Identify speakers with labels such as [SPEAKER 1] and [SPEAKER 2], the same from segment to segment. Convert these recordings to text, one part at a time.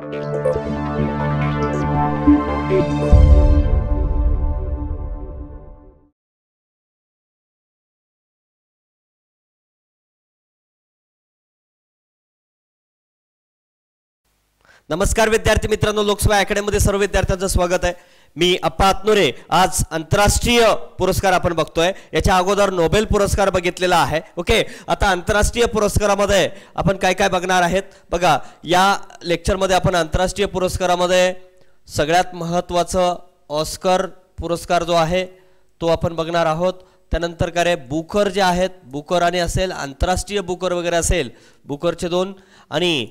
[SPEAKER 1] नमस्कार विद्यार्थी मित्रांनो लोकसभा अकॅडमीमध्ये सर्व विद्यार्थ्यांचं स्वागत आहे. मी अप्पा आतनुरे आज आंतरराष्ट्रीय पुरस्कार आपण बघतोय. याच्या अगोदर नोबेल पुरस्कार बघितलेला आहे. ओके आता आंतरराष्ट्रीय पुरस्कारामध्ये आपण काय काय बघणार आहेत? बघा या लेक्चरमध्ये आपण आंतरराष्ट्रीय पुरस्कारामध्ये सगळ्यात महत्त्वाचं ऑस्कर पुरस्कार जो आहे तो आपण बघणार आहोत. त्यानंतर काय रे? बुकर जे आहेत बुकर आणि असेल आंतरराष्ट्रीय बुकर वगैरे असेल बुकरचे दोन. आणि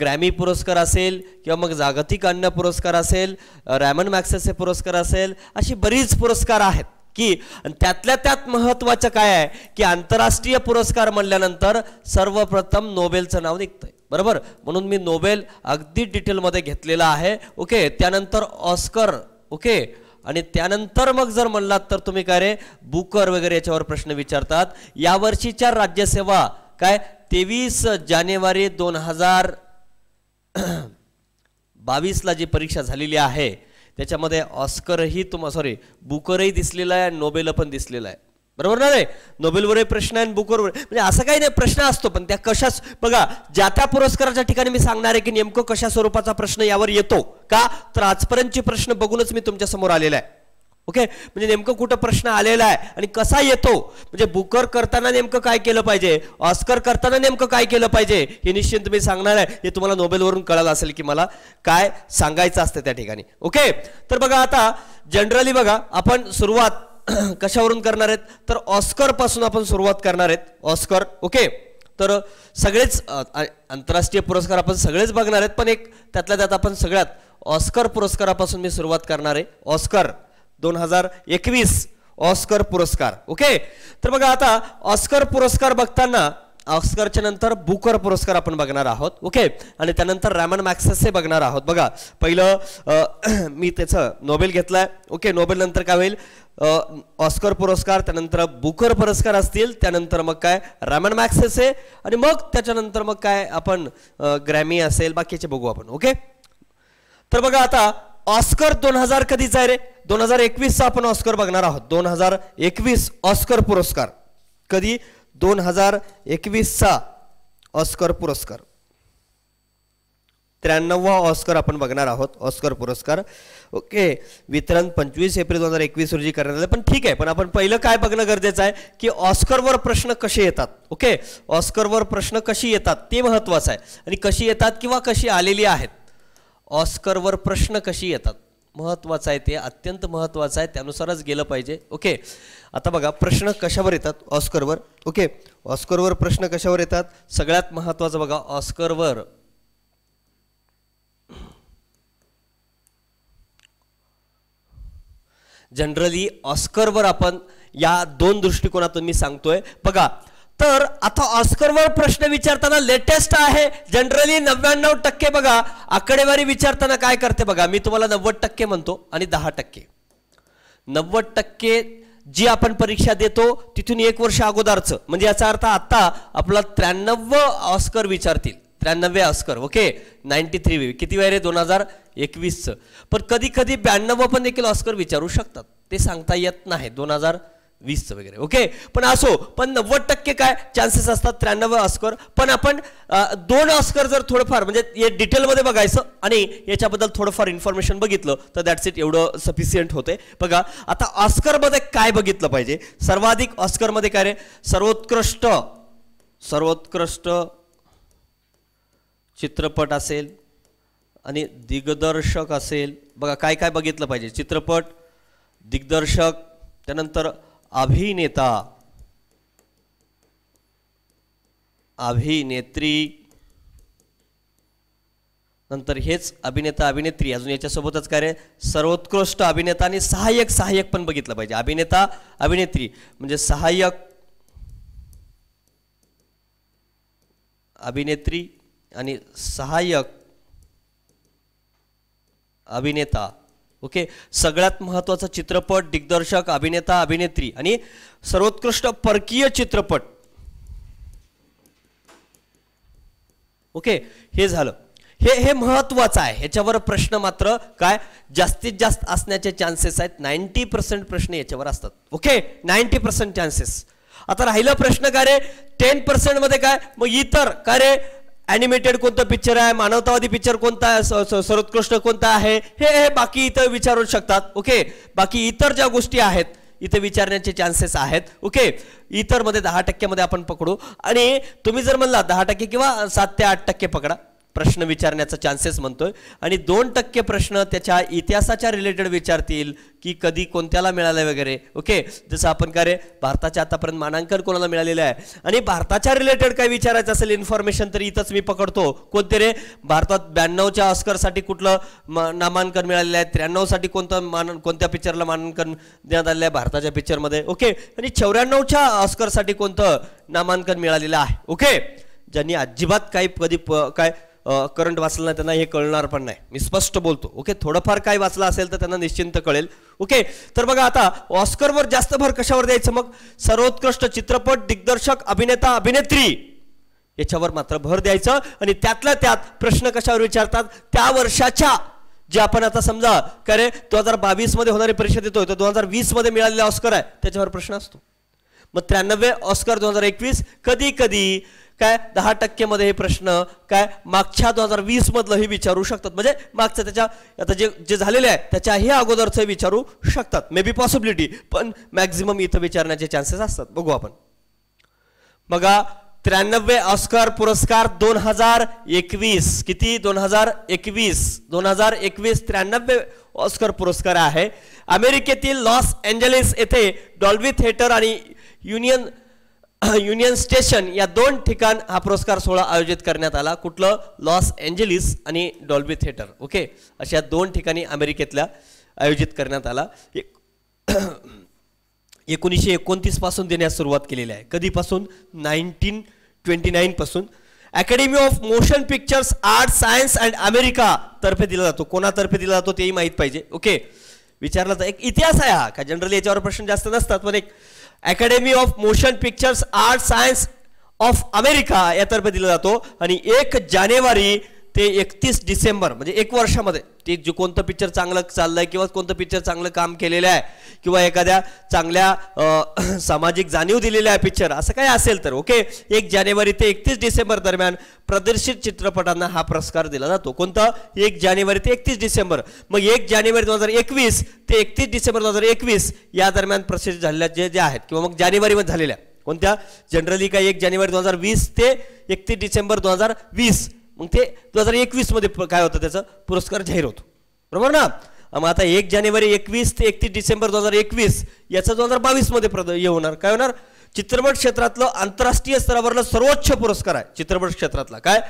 [SPEAKER 1] ग्रॅमी पुरस्कार असेल किंवा मग जागतिक अन्न पुरस्कार असेल रॅमन मॅक्सेसचे पुरस्कार असेल अशी बरीच पुरस्कार आहेत की त्यातल्या त्यात महत्त्वाचं काय आहे की आंतरराष्ट्रीय पुरस्कार म्हणल्यानंतर सर्वप्रथम नोबेलचं नाव निघतंय. बरोबर? म्हणून मी नोबेल अगदी डिटेलमध्ये घेतलेला आहे. ओके? त्यानंतर ऑस्कर. ओके? आणि त्यानंतर मग जर म्हणलात तर तुम्ही काय रे? बुकर वगैरे याच्यावर प्रश्न विचारतात. यावर्षीच्या राज्यसेवा काय? तेवीस जानेवारी दोन हजार बावीसला जी परीक्षा झालेली आहे त्याच्यामध्ये ऑस्करही तुम सॉरी बुकरही दिसलेला आहे नोबेल पण दिसलेला आहे. बरोबर ना रे? नोबेलवरही प्रश्न आहे बुकवर म्हणजे असं काही नाही प्रश्न असतो पण त्या कशा बघा ज्या त्या पुरस्काराच्या ठिकाणी मी सांगणार आहे की नेमकं कशा स्वरूपाचा प्रश्न यावर येतो का? तर आजपर्यंतचे प्रश्न बघूनच मी तुमच्यासमोर आलेला आहे. ओके? म्हणजे नेमकं कुठं प्रश्न आलेला आहे आणि कसा येतो? म्हणजे बुकर करताना नेमकं काय केलं पाहिजे? ऑस्कर करताना नेमकं काय केलं पाहिजे? हे निश्चित तुम्ही सांगणार आहे. हे तुम्हाला नोबेलवरून कळालं असेल की मला काय सांगायचं असतं त्या ठिकाणी. ओके? तर बघा आता जनरली बघा आपण सुरुवात कशावरून करणार आहेत? तर ऑस्करपासून आपण सुरुवात करणार आहेत. Oscar okay? तर सगळेच आंतरराष्ट्रीय पुरस्कार आपण सगळेच बघणार आहेत पण एक त्यातल्या त्यात आपण सगळ्यात ऑस्कर पुरस्कारापासून मी सुरुवात करणार आहे. ऑस्कर. दोन हजार एकवीस ऑस्कर पुरस्कार. ओके तर बघा आता ऑस्कर पुरस्कार बघताना ऑस्करच्या नंतर बुकर पुरस्कार आपण बघणार आहोत. ओके आणि त्यानंतर रॅमन मॅक्सेसचे बघणार आहोत. बघा पहिलं मी त्याचं नोबेल घेतलाय. ओके नोबेल नंतर काय होईल? ऑस्कर पुरस्कार त्यानंतर बुकर पुरस्कार असतील. त्यानंतर मग काय? रॅमन मॅक्सेसे आणि मग त्याच्यानंतर मग काय आपण ग्रॅमी असेल बाकीचे बघू आपण. ओके तर बघा आता ऑस्कर दोन हजार कधीचा आहे रे? दोन हजार एकवीसचा आपण ऑस्कर बघणार आहोत. दोन हजार एकवीस ऑस्कर पुरस्कार. कधी? दोन हजार एकवीसचा ऑस्कर पुरस्कार. त्र्याण्णववा ऑस्कर आपण बघणार आहोत ऑस्कर पुरस्कार. ओके. वितरण पंचवीस एप्रिल दोन हजार एकवीस रोजी करण्यात आलं. पण ठीक आहे पण आपण पहिलं काय बघणं गरजेचं आहे की ऑस्करवर प्रश्न कसे येतात? ओके. ऑस्करवर प्रश्न कशी येतात? ते महत्त्वाचं आहे. आणि कशी येतात किंवा कशी आलेली आहेत? ऑस्करवर प्रश्न कशी येतात? महत्त्वाचं आहे ते अत्यंत महत्त्वाचं आहे त्यानुसारच गेलं पाहिजे. ओके? आता बघा प्रश्न कशावर येतात? ऑस्करवर. ओके? ऑस्करवर प्रश्न कशावर येतात? सगळ्यात महत्त्वाचं बघा ऑस्करवर. जनरली ऑस्करवर आपण या दोन दृष्टिकोनातून मी सांगतोय. बघा तर आता ऑस्करवर प्रश्न विचारताना लेटेस्ट आहे. जनरली नव्याण्णव टक्के बघा. आकडेवारी विचारताना काय करते बघा. मी तुम्हाला नव्वद टक्के म्हणतो आणि दहा टक्के. नव्वद टक्के जी आपण परीक्षा देतो तिथून एक वर्ष अगोदरचं. म्हणजे याचा अर्थ आता आपला त्र्याण्णव ऑस्कर विचारतील. त्र्याण्णवे ऑस्कर ओके? नाईन्टी थ्री किती वेळ रे? दोन हजार एकवीसचं. पण कधी कधी ब्याण्णव पण देखील ऑस्कर विचारू शकतात. ते सांगता येत नाही. दोन हजार वीसचं वगैरे ओके पण असो पण नव्वद टक्के काय चान्सेस असतात? त्र्याण्णव ऑस्कर पण आपण दोन ऑस्कर जर थोडंफार म्हणजे हे डिटेलमध्ये बघायचं आणि याच्याबद्दल थोडंफार इन्फॉर्मेशन बघितलं तर दॅट्स इट एवढं सफिशियंट होते. बघा आता ऑस्करमध्ये काय बघितलं पाहिजे? सर्वाधिक ऑस्करमध्ये काय रे? सर्वोत्कृष्ट सर्वोत्कृष्ट चित्रपट असेल आणि दिग्दर्शक असेल. बघा काय काय बघितलं पाहिजे? चित्रपट दिग्दर्शक त्यानंतर अभिनेता। अभिनेत्री। नंतर हेच अभिनेता अभिनेत्री अजून याच्यासोबतच काय रे? सर्वोत्कृष्ट अभिनेता आणि सहाय्यक सहाय्यक पण बघितलं पाहिजे. अभिनेता अभिनेत्री म्हणजे सहाय्यक अभिनेत्री आणि सहाय्यक अभिनेता. ओके? सगळ्यात महत्त्वाचा चित्रपट दिग्दर्शक अभिनेता अभिनेत्री आणि सर्वोत्कृष्ट परकीय चित्रपट. ओके? हे झालं. हे हे महत्वाचं आहे. ह्याच्यावर प्रश्न मात्र काय? जास्तीत जास्त असण्याचे चान्सेस आहेत. नाईन्टी पर्सेंट प्रश्न याच्यावर असतात. ओके? नाईन्टी पर्सेंट चान्सेस आता राहिला प्रश्न काय रे? टेन पर्सेंटमध्ये काय? मग इतर. काय रे? ॲनिमेटेड कोणतं पिक्चर आहे? मानवतावादी पिक्चर कोणता आहे? सर्वोत्कृष्ट कोणता आहे? हे हे बाकी इथं विचारू शकतात ओके बाकी इतर ज्या गोष्टी आहेत इथे विचारण्याचे चान्सेस आहेत ओके इतरमध्ये दहा टक्क्यामध्ये आपण पकडू. आणि तुम्ही जर म्हणला दहा टक्के किंवा सात ते आठ टक्के पकडा. प्रश्न विचारण्याचा चान्सेस म्हणतोय. आणि दोन टक्के प्रश्न त्याच्या इतिहासाच्या रिलेटेड विचारतील की कधी कोणत्याला मिळालं वगैरे. ओके जसं आपण काय रे भारताच्या आतापर्यंत मानांकन कोणाला मिळालेलं आहे? आणि भारताच्या रिलेटेड काय विचारायचं असेल इन्फॉर्मेशन तर इथंच मी पकडतो. कोणते रे? भारतात ब्याण्णवच्या ऑस्करसाठी कुठलं नामांकन मिळालेलं आहे? त्र्याण्णवसाठी कोणतं मान कोणत्या पिक्चरला मानांकन देण्यात आलेलं आहे भारताच्या पिक्चरमध्ये ओके आणि चौऱ्याण्णवच्या ऑस्करसाठी कोणतं नामांकन मिळालेलं आहे? ओके ज्यांनी अजिबात काही कधी काय करंट वाचलं नाही त्यांना हे कळणार पण नाही. मी स्पष्ट बोलतो ओके थोडंफार काय वाचलं असेल तर त्यांना निश्चिंत कळेल ओके तर बघा आता ऑस्करवर जास्त भर कशावर द्यायचं मग? सर्वोत्कृष्ट चित्रपट दिग्दर्शक अभिनेता अभिनेत्री. याच्यावर मात्र भर द्यायचं आणि त्यातल्या त्यात प्रश्न कशावर विचारतात? त्या वर्षाच्या. जे आपण आता समजा काय रे दोन हजार बावीसमध्ये होणारी परीक्षा देतोय तर दोन हजार वीसमध्ये मिळालेला ऑस्कर आहे त्याच्यावर प्रश्न असतो. मग त्र्याण्णवे ऑस्कर दोन हजार एकवीस कधी कधी काय दहा टक्केमध्ये हे प्रश्न काय मागच्या दोन हजार वीस मधलंही विचारू शकतात. म्हणजे मागचं त्याच्या आता जे जे झालेले आहे त्याच्याही अगोदरचं विचारू शकतात. मे बी पॉसिबिलिटी पण मॅक्झिमम इथं विचारण्याचे चान्सेस असतात. बघू आपण. बघा त्र्याण्णवे ऑस्कर पुरस्कार दोन हजार एकवीस. किती? दोन हजार एकवीस. दोन हजार एकवीस त्र्याण्णवे ऑस्कर पुरस्कार आहे. अमेरिकेतील लॉस एंजलिस येथे डॉल्बी थिएटर आणि युनियन युनियन स्टेशन या दोन ठिकाण हा पुरस्कार सोहळा आयोजित करण्यात आला. कुठलं? लॉस एंजेलिस आणि डॉल्बी थिएटर ओके अशा दोन ठिकाणी अमेरिकेतल्या आयोजित करण्यात आला. एकोणीसशे एकोणतीसपासून देण्यास सुरुवात केलेली आहे. कधीपासून? Nineteen twenty नाईनपासून academy of motion pictures art science and America तर्फे दिला जातो. कोणातर्फे दिला जातो तेही माहीत पाहिजे. ओके विचारला तर एक इतिहास आहे हा. का जनरली याच्यावर प्रश्न जास्त नसतात पण एक academy of motion pictures art science of America यातर्फे दिला जातो. आणि एक जानेवारी ते एकतीस डिसेंबर म्हणजे एक वर्षामध्ये ते जे कोणतं पिक्चर चांगलं चाललंय किंवा कोणतं पिक्चर चांगलं काम केलेलं आहे किंवा एखाद्या चांगल्या सामाजिक जाणीव दिलेल्या आहे पिक्चर असं काय असेल तर ओके एक जानेवारी ते एकतीस डिसेंबर दरम्यान प्रदर्शित चित्रपटांना हा पुरस्कार दिला जातो. कोणता? एक जानेवारी ते एकतीस डिसेंबर. मग एक जानेवारी दोन हजार एकवीस ते एकतीस डिसेंबर दोन हजार एकवीस या दरम्यान प्रसिद्ध झालेल्या जे जे आहेत किंवा मग जानेवारीमध्ये झालेल्या कोणत्या? जनरली काय एक जानेवारी दोन हजार वीस ते एकतीस डिसेंबर दोन हजार वीस मग ते दोन हजार एकवीसमध्ये काय होतं त्याचा? पुरस्कार जाहीर होतो. बरोबर ना? मग आता एक जानेवारी एकवीस ते एकतीस डिसेंबर दोन हजार एकवीस याचा दोन हजार बावीसमध्ये प्रद हे होणार. काय होणार? चित्रपट क्षेत्रातलं आंतरराष्ट्रीय स्तरावरला सर्वोच्च पुरस्कार आहे. चित्रपट क्षेत्रातला. काय?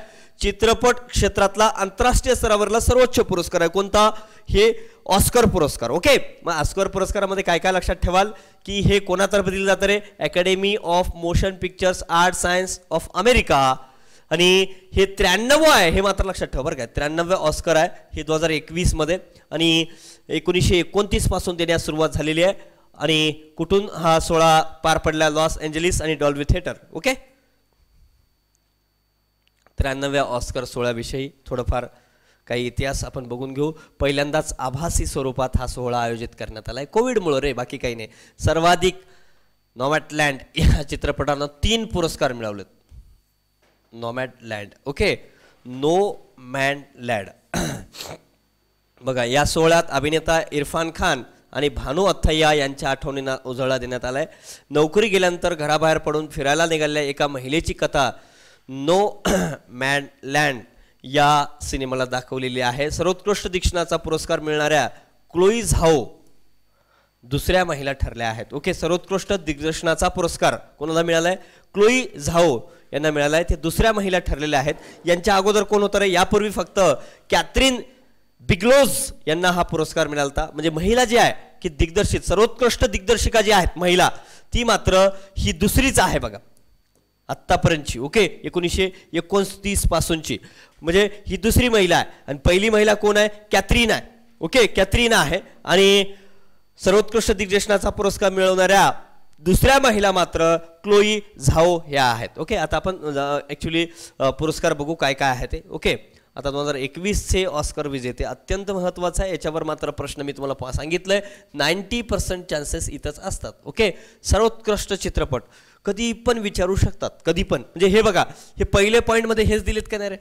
[SPEAKER 1] चित्रपट क्षेत्रातला आंतरराष्ट्रीय स्तरावरला सर्वोच्च पुरस्कार आहे. कोणता? हे ऑस्कर पुरस्कार. ओके? मग ऑस्कर पुरस्कारामध्ये काय काय लक्षात ठेवाल? की हे कोणातर्फे दिलं जातं रे? Academy of motion pictures art science of America आणि हे त्र्याण्णव आहे हे मात्र लक्षात ठेवा बरं काय त्र्याण्णव ऑस्कर आहे हे दोन हजार एकवीसमध्ये. आणि एकोणीसशे एकोणतीसपासून देण्यास सुरुवात झालेली आहे. आणि कुठून हा सोहळा पार पडला? लॉस एंजलिस आणि डॉल्बी थिएटर. ओके? त्र्याण्णव्या ऑस्कर सोहळ्याविषयी थोडंफार काही इतिहास आपण बघून घेऊ. पहिल्यांदाच आभासी स्वरूपात हा सोहळा आयोजित करण्यात आला आहे कोविडमुळं रे बाकी काही नाही. सर्वाधिक नॉमॅटलँड या चित्रपटानं तीन पुरस्कार मिळवलेत. Nomadland okay no man land बघा या सोहळ्यात अभिनेता इरफान खान आणि भानू अथय्या यांच्या आठवणींना उजळा देण्यात आलाय. नोकरी गेल्यानंतर घराबाहेर पडून फिरायला निघालेल्या एका महिलेची कथा नो मॅन लँड या सिनेमाला दाखवलेली आहे. सर्वोत्कृष्ट दीक्षणाचा पुरस्कार मिळणाऱ्या क्लोईज हाओ दुसऱ्या महिला ठरल्या आहेत. ओके सर्वोत्कृष्ट दिग्दर्शनाचा पुरस्कार कोणाला मिळालाय? क्लोई झाओ यांना मिळाला आहे. ते दुसऱ्या महिला ठरलेल्या आहेत. यांच्या अगोदर कोण होतं रे? यापूर्वी फक्त कॅथरीन बिग्लोज यांना हा पुरस्कार मिळाला होता. म्हणजे महिला जी आहे की दिग्दर्शित सर्वोत्कृष्ट दिग्दर्शिका जी आहेत महिला ती मात्र ही दुसरीच आहे बघा. आत्तापर्यंतची ओके? एकोणीसशे एकोणतीस पासूनची. म्हणजे ही दुसरी महिला आहे. आणि पहिली महिला कोण आहे? कॅथरीन आहे. ओके? कॅथरीन आहे. आणि सर्वोत्कृष्ट दिग्दर्शनाचा पुरस्कार मिळवणाऱ्या दुसऱ्या महिला मात्र क्लोई झाओ ह्या आहेत. ओके आता आपण ॲक्च्युली पुरस्कार बघू काय काय आहे ते. ओके आता दोन हजार एकवीसचे ऑस्कर विजेते अत्यंत महत्त्वाचं आहे. याच्यावर मात्र प्रश्न मी तुम्हाला सांगितलं सांगितलंय. नाईन्टी पर्सेंट चान्सेस इथंच असतात. ओके सर्वोत्कृष्ट चित्रपट. कधी पण विचारू शकतात. कधी पण. म्हणजे हे बघा हे पहिले पॉईंटमध्ये हेच दिलेत का नाही रे?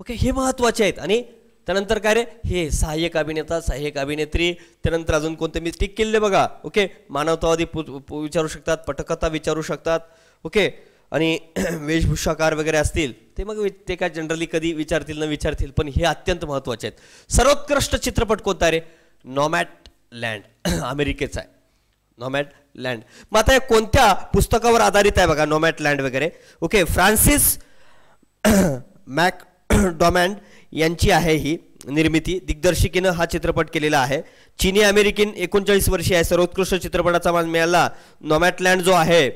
[SPEAKER 1] ओके हे महत्त्वाचे आहेत. आणि त्यानंतर काय रे? हे सहाय्यक अभिनेता सहाय्यक अभिनेत्री त्यानंतर अजून कोणते? मी टिक केले बघा ओके? मानवतावादी पु- विचारू शकतात पटकथा विचारू शकतात ओके? आणि वेशभूषाकार वगैरे असतील ते मग ते काय जनरली कधी विचारतील न विचारतील पण हे अत्यंत महत्त्वाचे आहेत. सर्वोत्कृष्ट चित्रपट कोणता रे? नॉमॅट लँड अमेरिकेचा आहे. Nomadland. मग आता हे कोणत्या पुस्तकावर आधारित आहे बघा नॉमॅट लँड वगैरे? ओके? फ्रान्सिस मॅक डॉमॅन्ड यांची आहे ही निर्मिती. दिग्दर्शिकेनं हा चित्रपट केलेला आहे. चीनी अमेरिकन एकोणचाळीस वर्षी आहे. सर्वोत्कृष्ट चित्रपटाचा मान मिळाला. नॉमॅटलँड जो आहे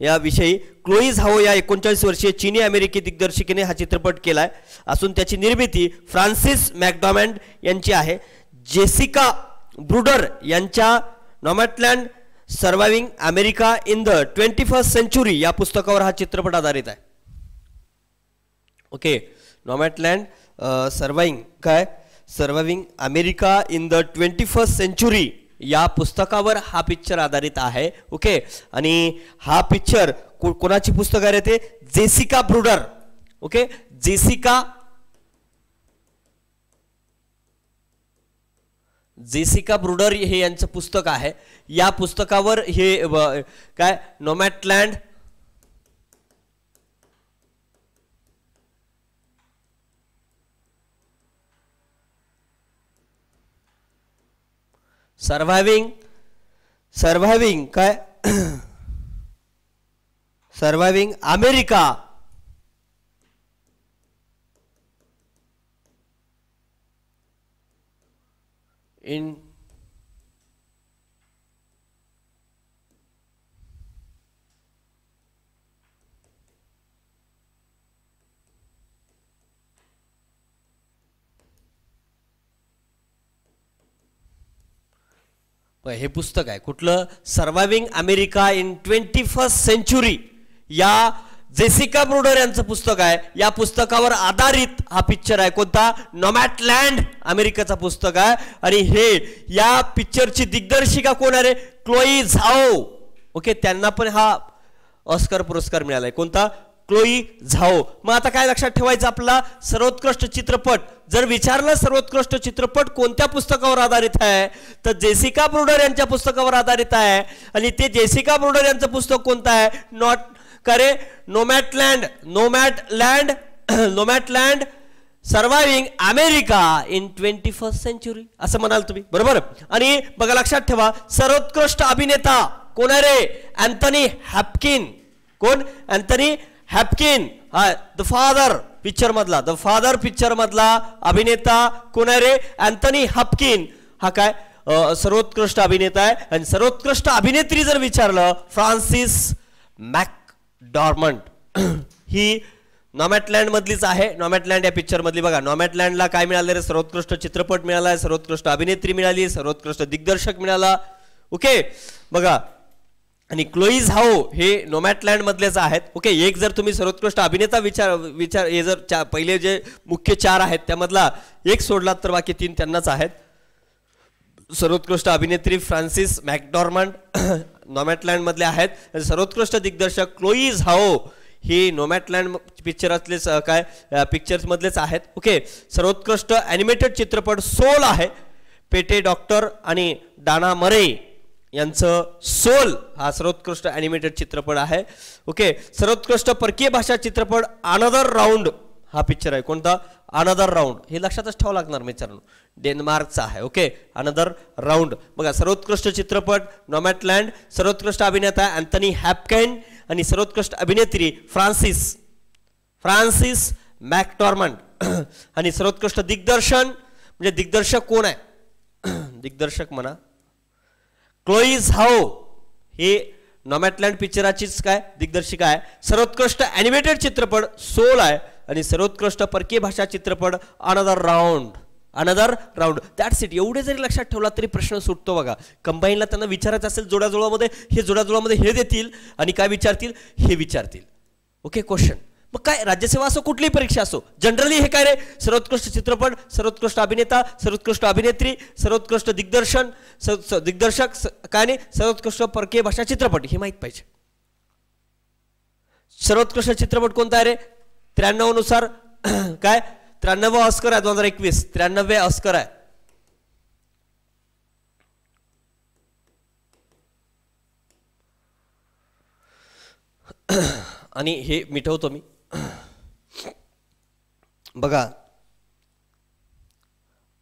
[SPEAKER 1] याविषयी क्लोईज हाओ या एकोणचाळीस वर्षीय चीनी अमेरिकी दिग्दर्शिकेने हा चित्रपट केला आहे असून त्याची निर्मिती फ्रान्सिस मॅकडॉमॅन्ड यांची आहे. जेसिका ब्रुडर यांच्या Nomadland surviving America in the twenty first century या पुस्तकावर हा चित्रपट आधारित आहे. ओके. नॉमॅटलँड सर्वाईंग काय? Surviving America in the twenty first century. या पुस्तकावर हा पिक्चर आधारित आहे ओके आणि हा पिक्चर को कोणाची पुस्तक आहे रे ते? Jessica Bruder okay Jessica Jessica Bruder हे यांचं पुस्तक आहे. या पुस्तकावर हे काय? नोमॅटलँड सर्व्हायविंग सर्व्हायविंग काय सर्व्हायविंग अमेरिका इन हे पुस्तक आहे. कुठलं? Surviving America in twenty first century. या जेसिका ब्रुडर यांचं पुस्तक आहे. या पुस्तकावर आधारित हा पिक्चर आहे. कोणता? नॉमॅटलँड अमेरिकेचा पुस्तक आहे. आणि हे या पिक्चरची दिग्दर्शिका कोण आहे रे? Chloe Zhao. ओके त्यांना पण हा ऑस्कर पुरस्कार मिळाला आहे कोणता? Chloe Zhao. मग आता काय लक्षात ठेवायचं आपला? सर्वोत्कृष्ट चित्रपट. जर विचारलं सर्वोत्कृष्ट चित्रपट कोणत्या पुस्तकावर आधारित आहे? तर जेसिका ब्रुडर यांच्या पुस्तकावर आधारित आहे. आणि ते जेसिका ब्रोडर यांचं पुस्तक कोणतं आहे? नॉट करे Nomadland Nomadland Nomadland surviving America in twenty first century. असं म्हणाल तुम्ही. बरोबर? आणि बघा लक्षात ठेवा. सर्वोत्कृष्ट अभिनेता कोण आहे रे? Anthony Hopkin. कोण? अँथनी हॅपकिन हा द फादर पिक्चर मधला द फादर पिक्चर मधला अभिनेता कोण आहे रे अँथनी हॅपकिन हा काय सर्वोत्कृष्ट अभिनेता आहे आणि सर्वोत्कृष्ट अभिनेत्री जर विचारलं फ्रान्सिस मॅकडॉर्मंट ही नॉमॅटलँड मधलीच आहे नॉमॅटलँड या पिक्चर मधली बघा नॉमॅटलँडला काय मिळालं रे सर्वोत्कृष्ट चित्रपट मिळाला आहे सर्वोत्कृष्ट अभिनेत्री मिळाली सर्वोत्कृष्ट दिग्दर्शक मिळाला ओके बघा आणि क्लोईज हाओ हे नोमॅटलँड मधलेच आहेत. ओके एक जर तुम्ही सर्वोत्कृष्ट अभिनेता विचार विचार हे जर चा पहिले जे मुख्य चार आहेत त्यामधला एक सोडलात तर बाकी तीन त्यांनाच आहेत. सर्वोत्कृष्ट अभिनेत्री फ्रान्सिस मॅकडॉर्मंड नोमॅटलँड मधले आहेत. सर्वोत्कृष्ट दिग्दर्शक क्लोईज हाओ ही नोमॅटलँड पिक्चरातलेच काय पिक्चर्समधलेच आहेत. ओके सर्वोत्कृष्ट ॲनिमेटेड चित्रपट सोल आहे. पेटे डॉक्टर आणि डाना मरे यांचं सोल हा सर्वोत्कृष्ट ॲनिमेटेड चित्रपट आहे. ओके सर्वोत्कृष्ट परकीय भाषा चित्रपट अनदर राऊंड हा पिक्चर आहे. कोणता? अनदर राऊंड हे लक्षातच ठेवावं लागणार मित्रांनो डेन्मार्कचा आहे. ओके अनदर राऊंड बघा सर्वोत्कृष्ट चित्रपट नॉमॅटलँड सर्वोत्कृष्ट अभिनेता अँथनी हॅपकॅन आणि सर्वोत्कृष्ट अभिनेत्री फ्रान्सिस फ्रान्सिस मॅकटॉर्मंड आणि सर्वोत्कृष्ट दिग्दर्शन म्हणजे दिग्दर्शक कोण आहे? दिग्दर्शक म्हणा. क्लोईज हाओ ही नॉमॅटलँड पिक्चराचीच काय दिग्दर्शिका आहे. सर्वोत्कृष्ट ॲनिमेटेड चित्रपट सोल आहे आणि सर्वोत्कृष्ट परकीय भाषा चित्रपट another round another round that's it एवढे जरी लक्षात ठेवला तरी प्रश्न सुटतो बघा. कंबाईनला त्यांना विचारायचं असेल जोड्याजोळामध्ये हे जोड्याजोळामध्ये हे देतील आणि काय विचारतील? हे विचारतील. ओके क्वेश्चन मग काय राज्यसेवा असो कुठलीही परीक्षा असो जनरली हे काय रे? सर्वोत्कृष्ट चित्रपट सर्वोत्कृष्ट अभिनेता सर्वोत्कृष्ट अभिनेत्री सर्वोत्कृष्ट दिग्दर्शन दिग्दर्शक काय नाही सर्वोत्कृष्ट परकीय भाषा चित्रपट हे माहीत पाहिजे. सर्वोत्कृष्ट चित्रपट कोणता आहे रे? त्र्याण्णवनुसार काय? त्र्याण्णव ऑस्कर आहे दोन हजार एकवीस त्र्याण्णव ऑस्कर आहे. आणि हे मिटवतो मी. बघा.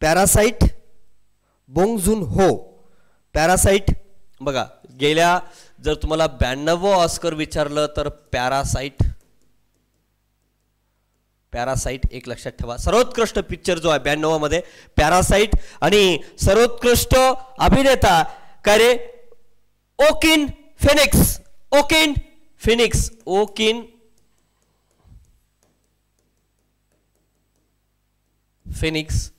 [SPEAKER 1] पॅरासाईट बोंगझुन हो. पॅरासाईट बघा गेल्या जर तुम्हाला ब्याण्णव ऑस्कर विचारलं तर पॅरासाईट पॅरासाईट एक लक्षात ठेवा. सर्वोत्कृष्ट पिक्चर जो आहे ब्याण्णवमध्ये पॅरासाईट आणि सर्वोत्कृष्ट अभिनेता काय रे Joaquin Phoenix Joaquin Phoenix Joaquin Phoenix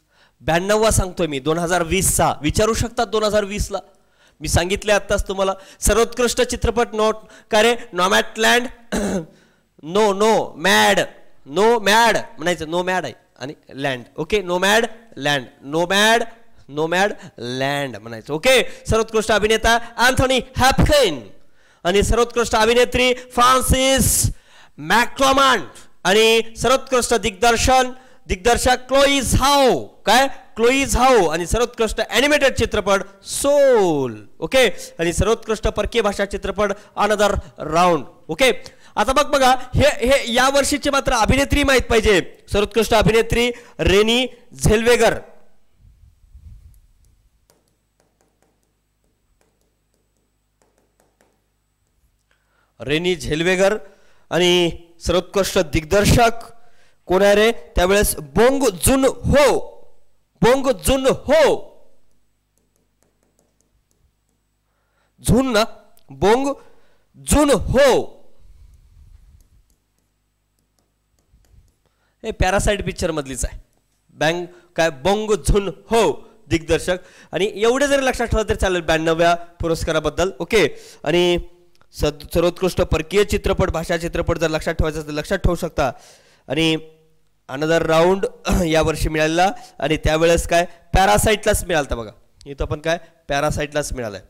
[SPEAKER 1] ब्याण्णववा सांगतोय मी दोन हजार वीसचा. विचारू शकतात दोन हजार वीसला? मी सांगितले आत्ताच तुम्हाला सर्वोत्कृष्ट चित्रपट नोट का रे? Nomadland no no mad no mad म्हणायचं नो मॅड आहे. आणि land okay nomad land nomad nomad land म्हणायचं. ओके सर्वोत्कृष्ट अभिनेता अँथोनी हॅपकेन आणि सर्वोत्कृष्ट अभिनेत्री फ्रान्सिस मॅक्रोमॅन आणि सर्वोत्कृष्ट दिग्दर्शन दिग्दर्शक क्लोईज हाव काय? क्लोईज हाव आणि सर्वोत्कृष्ट ॲनिमेटेड चित्रपट सोल. ओके? आणि सर्वोत्कृष्ट परकीय भाषा चित्रपट अनदर राऊंड ओके? आता बघ बघा हे हे या वर्षीची मात्र अभिनेत्री माहीत पाहिजे. सर्वोत्कृष्ट अभिनेत्री रेनी झेलवेगर. रेनी झेलवेगर आणि सर्वोत्कृष्ट दिग्दर्शक कोण आहे रे? त्यावेळेस बोंग जुन हो. बोंग जुन हो. झुन ना? बोंग जुन हो. हे पॅरासाईट पिक्चर मधलीच आहे. बँग काय? बोंग झुन हो. दिग्दर्शक. आणि एवढे जरी लक्षात ठेवलं तरी चालेल ब्याण्णव्या पुरस्काराबद्दल. ओके. आणि सर्वोत्कृष्ट परकीय चित्रपट भाषा चित्रपट जर लक्षात ठेवायचा तर लक्षात ठेवू शकता. आणि अनदर राऊंड यावर्षी मिळालेला. आणि त्यावेळेस काय? पॅरासाईटलाच मिळालं बघा. इथं पण काय? पॅरासाईटलाच मिळालंय.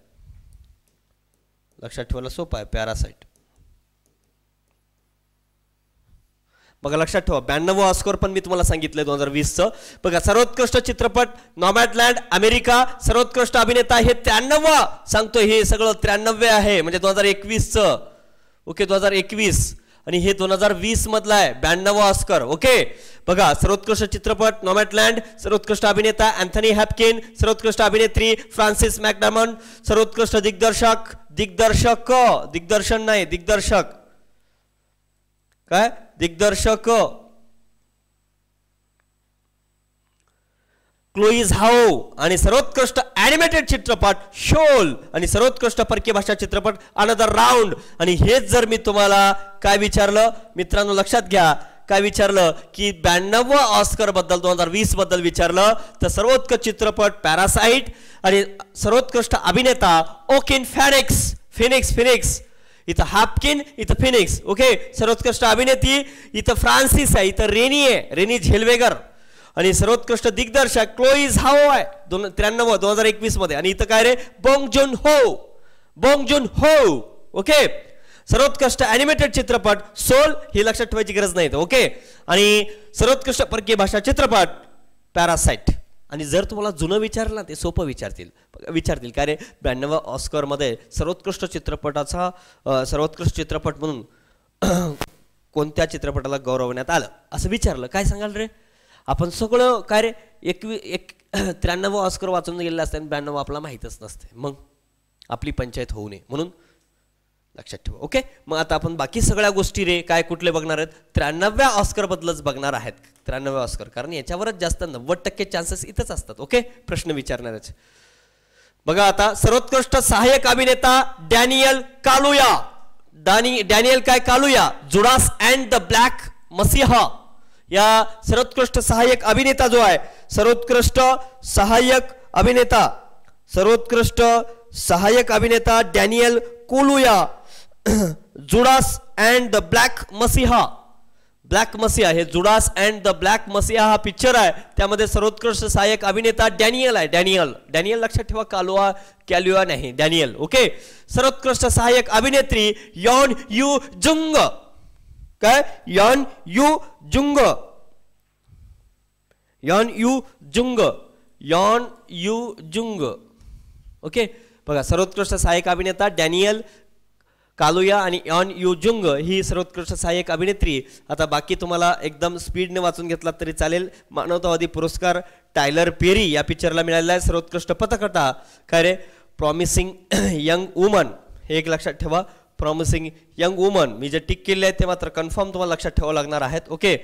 [SPEAKER 1] लक्षात ठेवायला सोपं आहे पॅरासाईट बघा लक्षात ठेवा. ब्याण्णव ऑस्कर पण मी तुम्हाला सांगितलंय दोन हजार वीसचं. बघा सर्वोत्कृष्ट चित्रपट नॉमॅटलँड अमेरिका. सर्वोत्कृष्ट अभिनेता हे त्र्याण्णव सांगतोय हे सगळं त्र्याण्णव आहे. म्हणजे दोन हजार एकवीसचं. ओके दोन हजार एकवीस. आणि हे दोन हजार वीस मधला आहे. ब्याण्णव ऑस्कर ओके? बघा सर्वोत्कृष्ट चित्रपट नॉमॅटलँड सर्वोत्कृष्ट अभिनेता अँथनी हॅपकिन सर्वोत्कृष्ट अभिनेत्री फ्रान्सिस मॅकडॅमन सर्वोत्कृष्ट दिग्दर्शक दिग्दर्शक दिग्दर्शन नाही दिग्दर्शक. काय? दिग्दर्शक. क्लोईज हाओ आणि सर्वोत्कृष्ट ॲनिमेटेड चित्रपट शोल आणि सर्वोत्कृष्ट परकीय भाषा चित्रपट अनदर राऊंड आणि हेच जर मी तुम्हाला काय विचारलं मित्रांनो लक्षात घ्या काय विचारलं की ब्याण्णव ऑस्करबद्दल दोन हजार वीसबद्दल विचारलं तर सर्वोत्कृष्ट चित्रपट पॅरासाईट आणि सर्वोत्कृष्ट अभिनेता ओकिन फॅनिक्स फिनिक्स फिनिक्स इथं हापकिन इथं फिनिक्स ओके सर्वोत्कृष्ट अभिनेती इथं फ्रान्सिस आहे इथं रेनी आहे रेनी झेलवेगर आणि सर्वोत्कृष्ट दिग्दर्शक क्लोईज हाओ आहे. दोन त्र्याण्णव दोन हजार एकवीसमध्ये. आणि इथं काय रे? बोंग जुन हो. बोंग जुन हो. ओके? सर्वोत्कृष्ट अॅनिमेटेड चित्रपट सोल ही लक्षात ठेवायची गरज नाही ओके? आणि सर्वोत्कृष्ट परकीय भाषा चित्रपट पॅरासाईट आणि जर तुम्हाला जुनं विचारलं ना ते सोपं विचारतील. विचारतील. का रे? ब्याण्णव ऑस्करमध्ये सर्वोत्कृष्ट चित्रपटाचा सर्वोत्कृष्ट चित्रपट म्हणून कोणत्या चित्रपटाला गौरवण्यात आलं? असं विचारलं. काय सांगाल रे? आपण सगळं काय रे एकवी एक त्र्याण्णव ऑस्कर वाचून गेलेलं असतं आणि ब्याण्णव आपला माहीतच नसते मग? आपली पंचायत होऊ नये. म्हणून लक्षात ठेवा ओके? मग आता आपण बाकी सगळ्या गोष्टी रे काय कुठले बघणार आहेत? त्र्याण्णव्या ऑस्करबद्दलच बघणार आहेत. त्र्याण्णव्या ऑस्कर. कारण याच्यावरच जास्त नव्वद टक्के चान्सेस इथंच असतात ओके? प्रश्न विचारणाऱ्याचे बघा आता सर्वोत्कृष्ट सहाय्यक अभिनेता डॅनियल कालुया. डानी डॅनियल काय Kaluuya? Judas and the black Messiah. या सर्वोत्कृष्ट सहाय्यक अभिनेता जो आहे सर्वोत्कृष्ट सहाय्यक अभिनेता सर्वोत्कृष्ट सहाय्यक अभिनेता Daniel Kaluuya Judas and the black Messiah. Black Messiah हे Judas and the black Messiah हा पिक्चर आहे. त्यामध्ये सर्वोत्कृष्ट सहाय्यक अभिनेता डॅनियल आहे. डॅनियल डॅनियल लक्षात ठेवा कालुआ कॅल्युआ नाही डॅनियल ओके? सर्वोत्कृष्ट सहाय्यक अभिनेत्री यॉन यू जुंग. काय? Youn Yuh Jung. Youn Yuh Jung. Youn Yuh Jung. Okay? बघा सर्वोत्कृष्ट सहाय्यक अभिनेता डॅनियल कालुया आणि यॉन यू जुंग ही सर्वोत्कृष्ट सहाय्यक अभिनेत्री. आता बाकी तुम्हाला एकदम स्पीडने वाचून घेतला तरी चालेल. मानवतावादी पुरस्कार टायलर पेरी या पिक्चरला मिळालेला आहे. सर्वोत्कृष्ट पथकथा. काय रे प्रॉमिसिंग यंग वुमन. हे एक लक्षात ठेवा. प्रॉमिसिंग यंग वुमन मी जे टिक केले आहेत ते मात्र कन्फर्म तुम्हाला लक्षात ठेवावं लागणार आहेत. ओके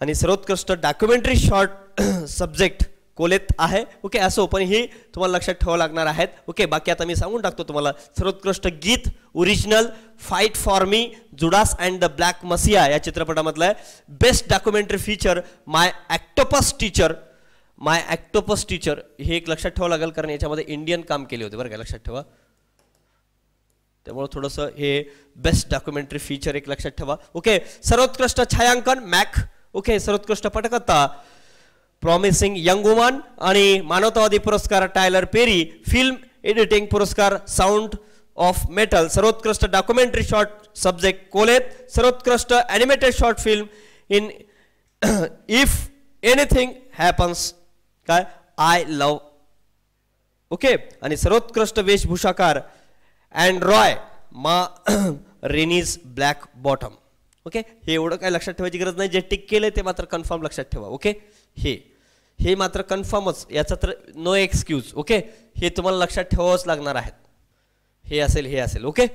[SPEAKER 1] आणि सर्वोत्कृष्ट डॉक्युमेंटरी शॉर्ट सब्जेक्ट कोलेत आहे. ओके असो पण ही तुम्हाला लक्षात ठेवावं लागणार आहेत. ओके बाकी आता मी सांगून टाकतो तुम्हाला सर्वोत्कृष्ट गीत original fight for me Judas and the black Messiah या चित्रपटामधलं आहे. Best documentary feature my octopus teacher my octopus teacher हे एक लक्षात ठेवावं लागेल कारण याच्यामध्ये इंडियन काम केले होते. बरं का लक्षात ठेवा. त्यामुळे थोडंसं हे बेस्ट डॉक्युमेंटरी फीचर एक लक्षात ठेवा. ओके सर्वोत्कृष्ट छायांकन मॅक ओके सर्वोत्कृष्ट पटकथा. प्रॉमिसिंग यंग वुमन आणि मानवतावादी पुरस्कार टायलर पेरी फिल्म एडिटिंग पुरस्कार साऊंड ऑफ मेटल सर्वोत्कृष्ट डॉक्युमेंटरी शॉर्ट सब्जेक्ट कोलेत सर्वोत्कृष्ट animated short film in if anything happens काय? आय लव ओके आणि सर्वोत्कृष्ट वेशभूषाकार अँड रॉय मा रेनीज ब्लॅक बॉटम ओके हे एवढं काय लक्षात ठेवायची गरज नाही. जे टिक केलं ते मात्र कन्फर्म लक्षात ठेवा. ओके हे. हे मात्र कन्फर्मच याचा तर नो एक्सक्यूज ओके हे तुम्हाला लक्षात ठेवावंच लागणार आहेत. हे असेल हे असेल. ओके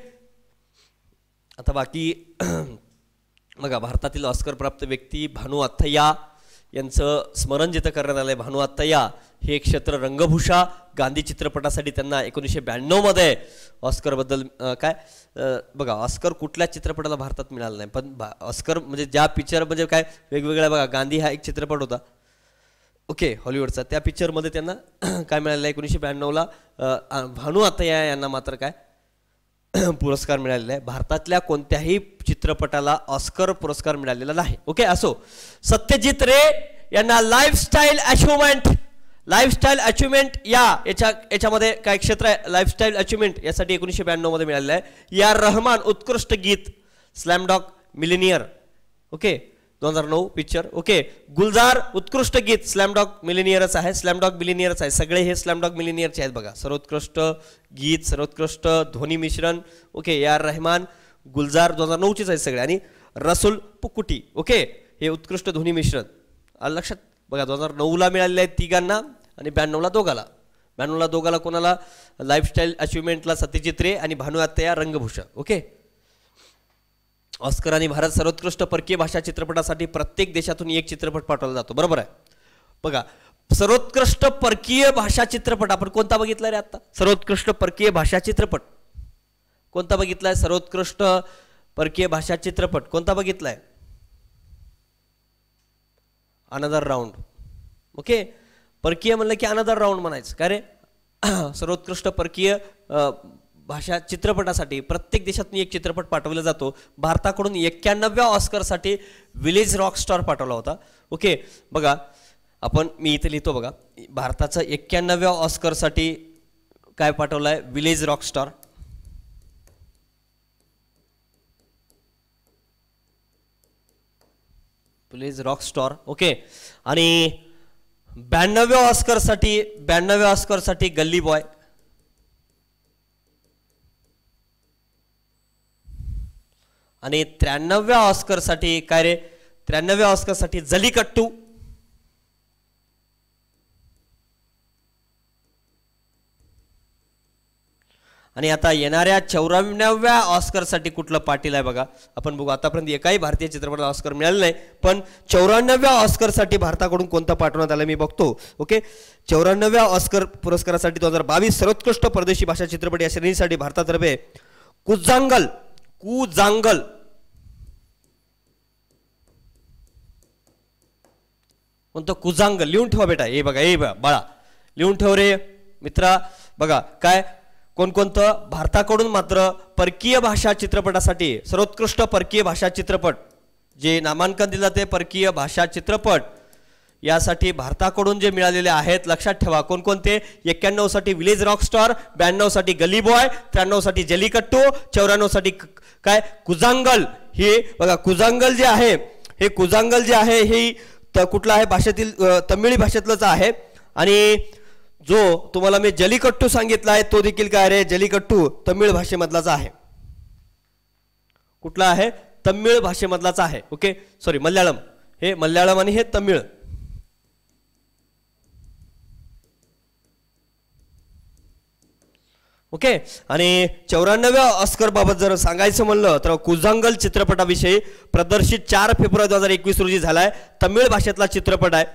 [SPEAKER 1] आता बाकी बघा भारतातील ऑस्कर प्राप्त व्यक्ती भानू अथय्या यांचं स्मरण जिथं करण्यात आलं आहे भानू अत्तय्या हे क्षेत्र रंगभूषा गांधी चित्रपटासाठी त्यांना एकोणीसशे ब्याण्णवमध्ये ऑस्करबद्दल काय? बघा ऑस्कर कुठल्या चित्रपटाला भारतात मिळालं नाही पण ऑस्कर म्हणजे ज्या पिक्चर म्हणजे काय? वेगवेगळ्या बघा गांधी हा एक चित्रपट होता. ओके हॉलिवूडचा. त्या पिक्चरमध्ये त्यांना काय मिळालं आहे एकोणीसशे ब्याण्णवला भानू अत्तय्या यांना मात्र काय? पुरस्कार मिळालेला आहे. भारतातल्या कोणत्याही चित्रपटाला ऑस्कर पुरस्कार मिळालेला नाही. ओके असो. सत्यजित रे यांना लाईफस्टाईल अचिव्हमेंट लाईफस्टाईल अचिव्हमेंट या याच्या याच्यामध्ये काय क्षेत्र आहे? लाईफस्टाईल अचिव्हमेंट यासाठी एकोणीसशे ब्याण्णवमध्ये मिळालेलं आहे. या रहमान उत्कृष्ट गीत स्लॅमडॉग मिलिनियर ओके दोन हजार नऊ पिक्चर ओके गुलजार उत्कृष्ट गीत स्लॅमडॉग मिलिनियरच आहे. स्लॅमडॉग मिलिनियरच आहे. सगळे हे स्लॅमडॉग मिलिनियरचे आहेत बघा. सर्वोत्कृष्ट गीत सर्वोत्कृष्ट ध्वनी मिश्रण. ओके या रहमान गुलजार दोन हजार नऊचेच आहेत सगळे. आणि रसूल पुकुटी. ओके हे उत्कृष्ट ध्वनी मिश्रण. आलं लक्षात? बघा दोन हजार नऊला मिळालेले आहेत तिघांना आणि ब्याण्णवला दोघाला. ब्याण्णवला दोघाला कोणाला? लाईफस्टाईल अचिव्हमेंटला सत्यजित रे आणि भानू आत्या रंगभूषण. ओके ऑस्कर आणि भारत सर्वोत्कृष्ट परकीय भाषा चित्रपटासाठी प्रत्येक देशातून एक चित्रपट पाठवला जातो. बरोबर आहे? बघा सर्वोत्कृष्ट परकीय भाषा चित्रपट आपण कोणता बघितला रे आता सर्वोत्कृष्ट परकीय भाषा चित्रपट. कोणता बघितलाय? सर्वोत्कृष्ट परकीय भाषा चित्रपट. कोणता बघितलाय? अनदर राऊंड ओके परकीय म्हणलं की अनदर राऊंड म्हणायचं. का रे? सर्वोत्कृष्ट परकीय भाषा चित्रपटासाठी प्रत्येक देशातून एक चित्रपट पाठवला जातो. भारताकडून एक्क्याण्णव्या ऑस्करसाठी विलेज रॉक स्टार पाठवला होता. ओके बघा आपण मी इथे लिहितो बघा. भारताचं एक्क्याण्णव्या ऑस्करसाठी काय पाठवलं आहे village rock star. Village rock star okay. आणि ब्याण्णव्या ऑस्करसाठी ब्याण्णव्या ऑस्करसाठी गल्ली बॉय. आणि त्र्याण्णव्या ऑस्करसाठी काय रे? त्र्याण्णव्या ऑस्करसाठी जलीकट्टू. आणि आता येणाऱ्या चौऱ्याण्णव्या ऑस्करसाठी कुठलं पाटील आहे बघा. आपण बघू आतापर्यंत एकाही भारतीय चित्रपटाला ऑस्कर मिळालं नाही पण चौऱ्याण्णव्या ऑस्करसाठी भारताकडून कोणतं पाठवण्यात आलं मी बघतो. ओके? चौऱ्याण्णव्या ऑस्कर पुरस्कारासाठी दोन हजार बावीस सर्वोत्कृष्ट परदेशी भाषा चित्रपट या श्रेणीसाठी भारतातर्फे कुजांगल कुजांगल कोणतं कुजांगल लिहून ठेवा बेटा. हे बघा हे बघा बाळा. लिहून ठेव रे मित्रा. बघा काय? कोणकोणतं? भारताकडून मात्र परकीय भाषा चित्रपटासाठी सर्वोत्कृष्ट परकीय भाषा चित्रपट. जे नामांकन दिलं ते परकीय भाषा चित्रपट. यासाठी भारताकडून जे मिळालेले आहेत लक्षात ठेवा कोणकोणते? एक्क्याण्णवसाठी विलेज रॉक स्टार ब्याण्णवसाठी गली बॉय त्र्याण्णवसाठी जलीकट्टू चौऱ्याण्णवसाठी काय? कुजांगल. हे बघा कुजांगल जे आहे हे कुजांगल जे आहे हे त कुठलं आहे? भाषेतील तमिळी भाषेतलंच आहे. आणि जो तुम्हाला मी जलीकट्टू सांगितला आहे तो देखील काय रे? जलीकट्टू तमिळ भाषेमधलाच आहे. कुठला आहे? तमिळ भाषेमधलाच आहे. ओके? सॉरी मल्याळम. हे मल्याळम आणि हे तमिळ. ओके? आणि चौऱ्याण्णव्या ऑस्कर बाबत जर सांगायचं म्हणलं तर कुझांगल चित्रपटाविषयी प्रदर्शित चार फेब्रुवारी दोन हजार एकवीस रोजी झालाय. तमिळ भाषेतला चित्रपट आहे.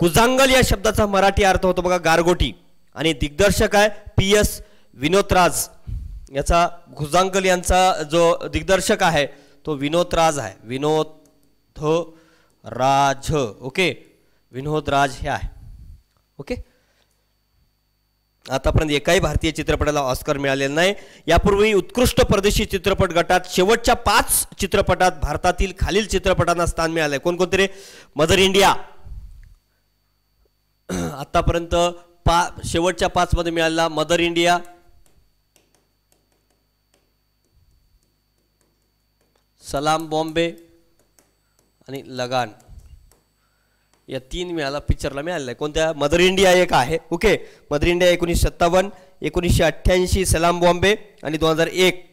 [SPEAKER 1] कुजांगल या शब्दाचा मराठी अर्थ होतो बघा गारगोटी. आणि दिग्दर्शक आहे पी एस विनोदराज. याचा कुजांगल यांचा जो दिग्दर्शक आहे तो विनोदराज आहे. विनोद राज ओके? विनोदराज हे आहे. ओके? आतापर्यंत एकाही भारतीय चित्रपटाला ऑस्कर मिळालेला नाही. यापूर्वी उत्कृष्ट परदेशी चित्रपट गटात शेवटच्या पाच चित्रपटात भारतातील खालील चित्रपटांना स्थान मिळालंय. कोणकोणते रे मदर इंडिया. आतापर्यंत पा शेवटच्या पाच मध्ये मिळालेला मदर इंडिया. सलाम बॉम्बे आणि लगान. या तीन मिळाला पिक्चरला मिळालेला आहे. कोणत्या? मदर इंडिया एक आहे. ओके? मदर इंडिया एकोणीसशे सत्तावन्न एकोणीसशे अठ्ठ्याऐंशी सलाम बॉम्बे आणि दोन हजार एक.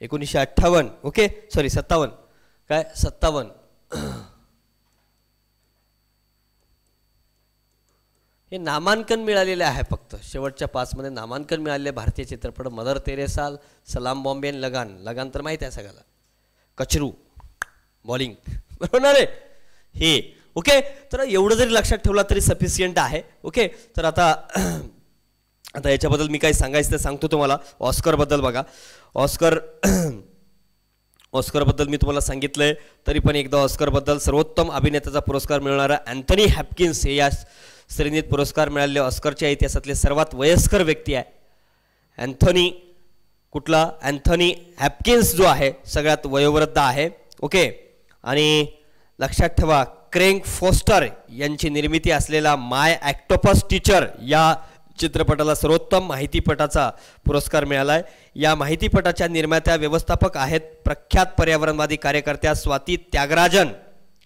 [SPEAKER 1] एकोणीसशे अठ्ठावन्न ओके? सॉरी सत्तावन्न. काय? सत्तावन्न. हे नामांकन मिळालेले आहे फक्त. शेवटच्या पाचमध्ये नामांकन मिळालेले भारतीय चित्रपट मदर तेरेसाल सलाम बॉम्बे आणि लगान. लगान तर माहीत आहे सगळ्याला. कचरू बॉलिंग. बरोबर ना रे? हे. ओके? तर एवढं जरी लक्षात ठेवला तरी सफिशियंट आहे. ओके? तर आता आता याच्याबद्दल मी काही सांगायचं तर सांगतो तुम्हाला. ऑस्करबद्दल बघा. ऑस्कर ऑस्करबद्दल मी तुम्हाला सांगितलंय. तरी पण एकदा ऑस्करबद्दल सर्वोत्तम अभिनेत्याचा पुरस्कार मिळणारा अँथनी हॅपकिन्स हे या श्रेणीत पुरस्कार मिळालेले ऑस्करच्या इतिहासातले सर्वात वयस्कर व्यक्ती आहे. अँथनी कुठला? अँथनी हॅपकिन्स जो आहे सगळ्यात वयोवृद्ध आहे. ओके? आणि लक्षात ठेवा क्रेंक फोस्टर यांची निर्मिती असलेला माय ॲक्टोपस टीचर या चित्रपटाला सर्वोत्तम माहितीपटाचा पुरस्कार मिळाला आहे या माहितीपटाच्या निर्मात्या व्यवस्थापक आहेत प्रख्यात पर्यावरणवादी कार्यकर्त्या स्वाती त्यागराजन.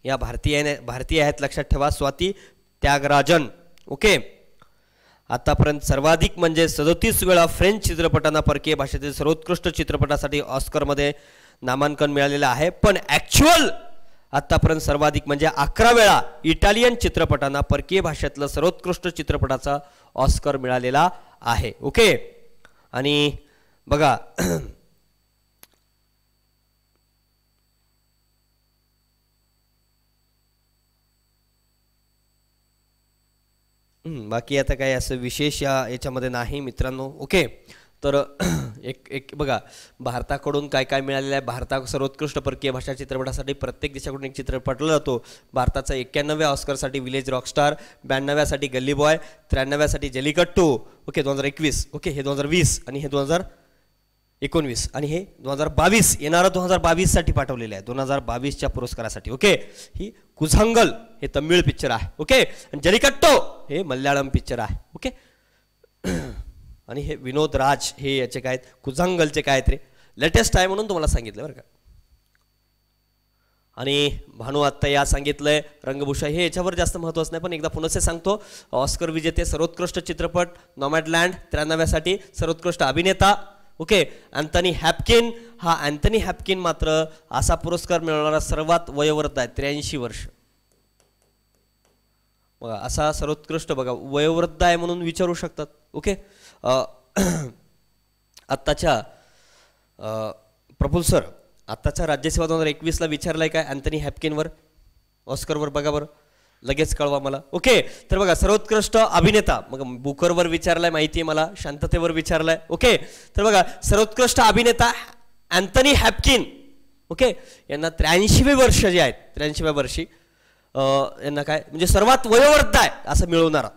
[SPEAKER 1] या भारतीय भारतीय आहेत लक्षात ठेवा स्वाती त्यागराजन. ओके? आतापर्यंत सर्वाधिक म्हणजे सदोतीस वेळा फ्रेंच चित्रपटांना परकीय भाषेतील सर्वोत्कृष्ट चित्रपटासाठी ऑस्करमध्ये नामांकन मिळालेलं आहे. पण ॲक्च्युअल आतापर्यंत सर्वाधिक म्हणजे अकरा वेळा इटालियन चित्रपटांना परकीय भाषेतलं सर्वोत्कृष्ट चित्रपटाचा ऑस्कर मिळालेला आहे. ओके? आणि बघा बाकी आता काही असं विशेष या याच्यामध्ये नाही मित्रांनो. ओके तर एक एक बघा भारताकडून काय काय मिळालेलं आहे? भारता सर्वोत्कृष्ट परकीय भाषा चित्रपटासाठी प्रत्येक देशाकडून एक चित्रपटला जातो. भारताचा एक्क्याण्णव्या ऑस्करसाठी विलेज रॉकस्टार ब्याण्णव्यासाठी गल्ली बॉय त्र्याण्णव्यासाठी जलीकट्टू. ओके दोन हजार एकवीस. ओके हे दोन हजार वीस आणि हे दोन हजार एकोणवीस. आणि हे दोन हजार बावीस येणारं दोन हजार बावीससाठी पाठवलेलं आहे. दोन हजार बावीसच्या पुरस्कारासाठी ओके? ही कुझंगल हे तमिळ पिक्चर आहे ओके? आणि जलिकट्टो हे मल्याळम पिक्चर आहे ओके? आणि हे विनोद राज हे याचे काय आहेत? कुझंगलचे काय आहेत रे? लेटेस्ट आहे म्हणून तुम्हाला सांगितलं बरं का? आणि भानू आत्ता या सांगितलंय रंगभूषा हे याच्यावर जास्त महत्त्वाचं नाही पण एकदा पुनसे सांगतो ऑस्कर विजेते सर्वोत्कृष्ट चित्रपट नॉमॅडलँड त्र्याण्णव्यासाठी सर्वोत्कृष्ट अभिनेता ओके अँथनी हॅपकिन हा अँथनी हॅपकिन मात्र असा पुरस्कार मिळवणारा सर्वात वयोवृद्ध आहे त्र्याऐंशी वर्ष. बघा असा सर्वोत्कृष्ट बघा वयोवृद्ध आहे म्हणून विचारू शकतात ओके आत्ताच्या प्रफुल सर आत्ताच्या राज्यसेवा दोन हजार एकवीसला विचारलं आहे काय अँथनी हॅपकिनवर ऑस्करवर बघा बरं. लगेच कळवा मला. ओके तर बघा सर्वोत्कृष्ट अभिनेता. मग बुकरवर विचारलाय माहिती आहे मला. शांततेवर विचारलाय. ओके तर बघा सर्वोत्कृष्ट अभिनेता अँथनी हॅपकिन ओके यांना त्र्याऐंशीवे वर्ष जे आहेत त्र्याऐंशीव्या वर्षी यांना काय म्हणजे सर्वात वयोवर्ध आहे असं मिळवणारा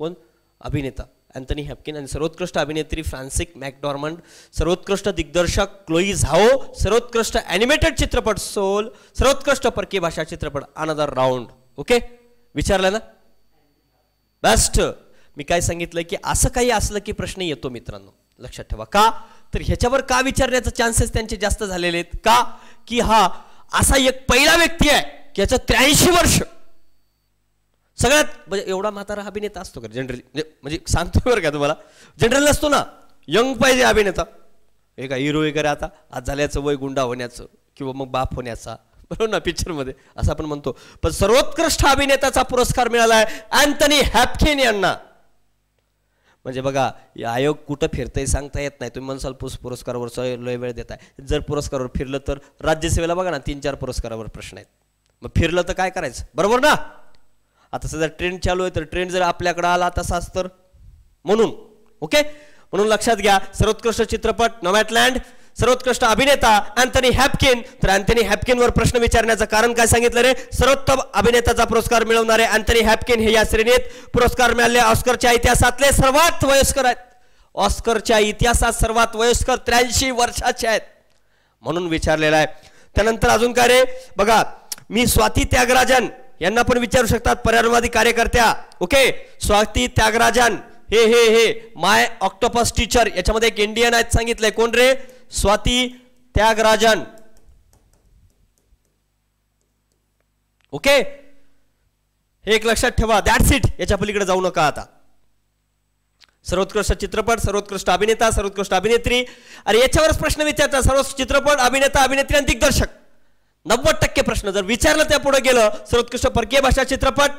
[SPEAKER 1] कोण? अभिनेता अँथनी हॅपकिन आणि सर्वोत्कृष्ट अभिनेत्री फ्रान्सिक मॅकडॉर्मंड सर्वोत्कृष्ट दिग्दर्शक क्लोई झाओ सर्वोत्कृष्ट ॲनिमेटेड चित्रपट सोल सर्वोत्कृष्ट परकीय भाषा चित्रपट अनदर राऊंड ओके? विचारलं ना? बेस्ट मी काय सांगितलं की असं काही असलं की प्रश्न येतो मित्रांनो. लक्षात ठेवा. का? तर ह्याच्यावर का विचारण्याचा चान्सेस त्यांचे जास्त झालेले आहेत? का? की हा असा एक पहिला व्यक्ती आहे की याचं त्र्याऐंशी वर्ष. सगळ्यात म्हणजे एवढा म्हातारा अभिनेता असतो का जनरली म्हणजे, म्हणजे सांगतोय बरं का तुम्हाला? जनरल नसतो ना. यंग पाहिजे अभिनेता. हे का हिरो वगैरे आता. आज झाल्याचं वय गुंडा होण्याचं किंवा मग बाप होण्याचा. बरोबर ना पिक्चरमध्ये असं आपण म्हणतो. पण सर्वोत्कृष्ट अभिनेत्याचा पुरस्कार मिळाला आहे अँथनी हॅपकिन यांना. म्हणजे बघा आयोग कुठं फिरतंय सांगता येत नाही. तुम्ही म्हणसाल पुस पुरस्कारावर लय वेळ देताय. जर पुरस्कारावर फिरलं तर राज्यसेवेला बघा ना तीन चार पुरस्कारावर प्रश्न आहेत. मग फिरलं तर काय करायचं? बरोबर ना? आता सध्या ट्रेंड चालू आहे तर ट्रेंड जर आपल्याकडे आला तसाच तर? म्हणून. ओके म्हणून लक्षात घ्या सर्वोत्कृष्ट चित्रपट नोमॅटलँड सर्वोत्कृष्ट अभिनेता अँथनी हॅपकिन तर अँथनी हॅपकिनवर प्रश्न विचारण्याचं कारण काय सांगितलं रे? सर्वोत्तम अभिनेताचा पुरस्कार मिळवणारे अँथनी हॅपकिन हे या श्रेणीत पुरस्कार मिळाले. ऑस्करच्या इतिहासातले सर्वात वयस्कर आहेत. ऑस्करच्या इतिहासात सर्वात वयस्कर त्र्याऐंशी वर्षाचे आहेत म्हणून विचारलेला आहे. त्यानंतर अजून काय रे? बघा मी स्वाती त्यागराजन यांना पण विचारू शकतात पर्यावरणवादी कार्यकर्त्या. ओके? स्वाती त्यागराजन. हे हे हे. माय ऑक्टोपस टीचर याच्यामध्ये एक इंडियन आहेत सांगितलंय. कोण रे? स्वाती त्यागराजन. ओके हे एक लक्षात ठेवा. दॅट्स इट याच्या पलीकडे जाऊ नका आता. सर्वोत्कृष्ट चित्रपट सर्वोत्कृष्ट अभिनेता सर्वोत्कृष्ट अभिनेत्री. अरे याच्यावरच प्रश्न विचारतात. सर्व चित्रपट अभिनेता अभिनेत्री आणि दिग्दर्शक. नव्वद टक्के प्रश्न. जर विचारलं त्या पुढे गेलं सर्वोत्कृष्ट परकीय भाषा चित्रपट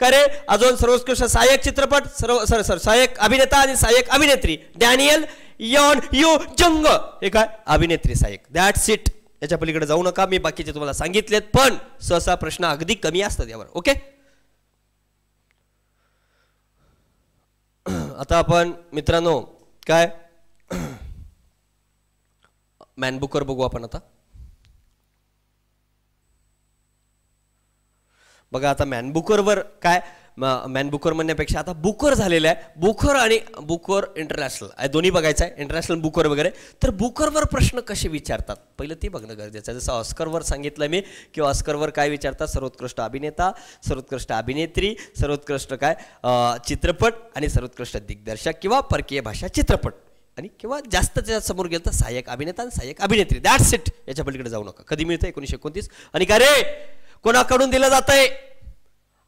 [SPEAKER 1] खरे अजून सर्वोत्कृष्ट सहाय्यक चित्रपट सर्व सर सर सहाय्यक अभिनेता आणि सहाय्यक अभिनेत्री डॅनियल यॉन यू जंग. हे काय? अभिनेत्री सहाय्यक. दॅट्स इट याच्या पलीकडे जाऊ नका. मी बाकीचे तुम्हाला सांगितलेत पण सहसा प्रश्न अगदी कमी असतात यावर ओके? आता आपण मित्रांनो काय? मॅनबुकर बघू आपण आता. बघा आता मॅनबुकरवर काय मॅनबुकर म्हणण्यापेक्षा आता बुकर झालेलं आहे. बुकर आणि बुकर इंटरनॅशनल दोन्ही बघायचं आहे. इंटरनॅशनल बुकर वगैरे. तर बुकरवर प्रश्न कसे विचारतात? पहिलं ते बघणं गरजेचं आहे. जसं ऑस्करवर सांगितलं मी की ऑस्करवर काय विचारतात? सर्वोत्कृष्ट अभिनेता सर्वोत्कृष्ट अभिनेत्री सर्वोत्कृष्ट काय चित्रपट आणि सर्वोत्कृष्ट दिग्दर्शक किंवा परकीय भाषा चित्रपट. आणि किंवा जास्त त्याच्यासमोर गेलं तर सहाय्यक अभिनेता आणि सहाय्यक अभिनेत्री. दॅट्स इट याच्या पलीकडे जाऊ नका. कधी मिळतं एकोणीशे एकोणतीस. आणि का रे? कोणाकडून दिलं जातंय?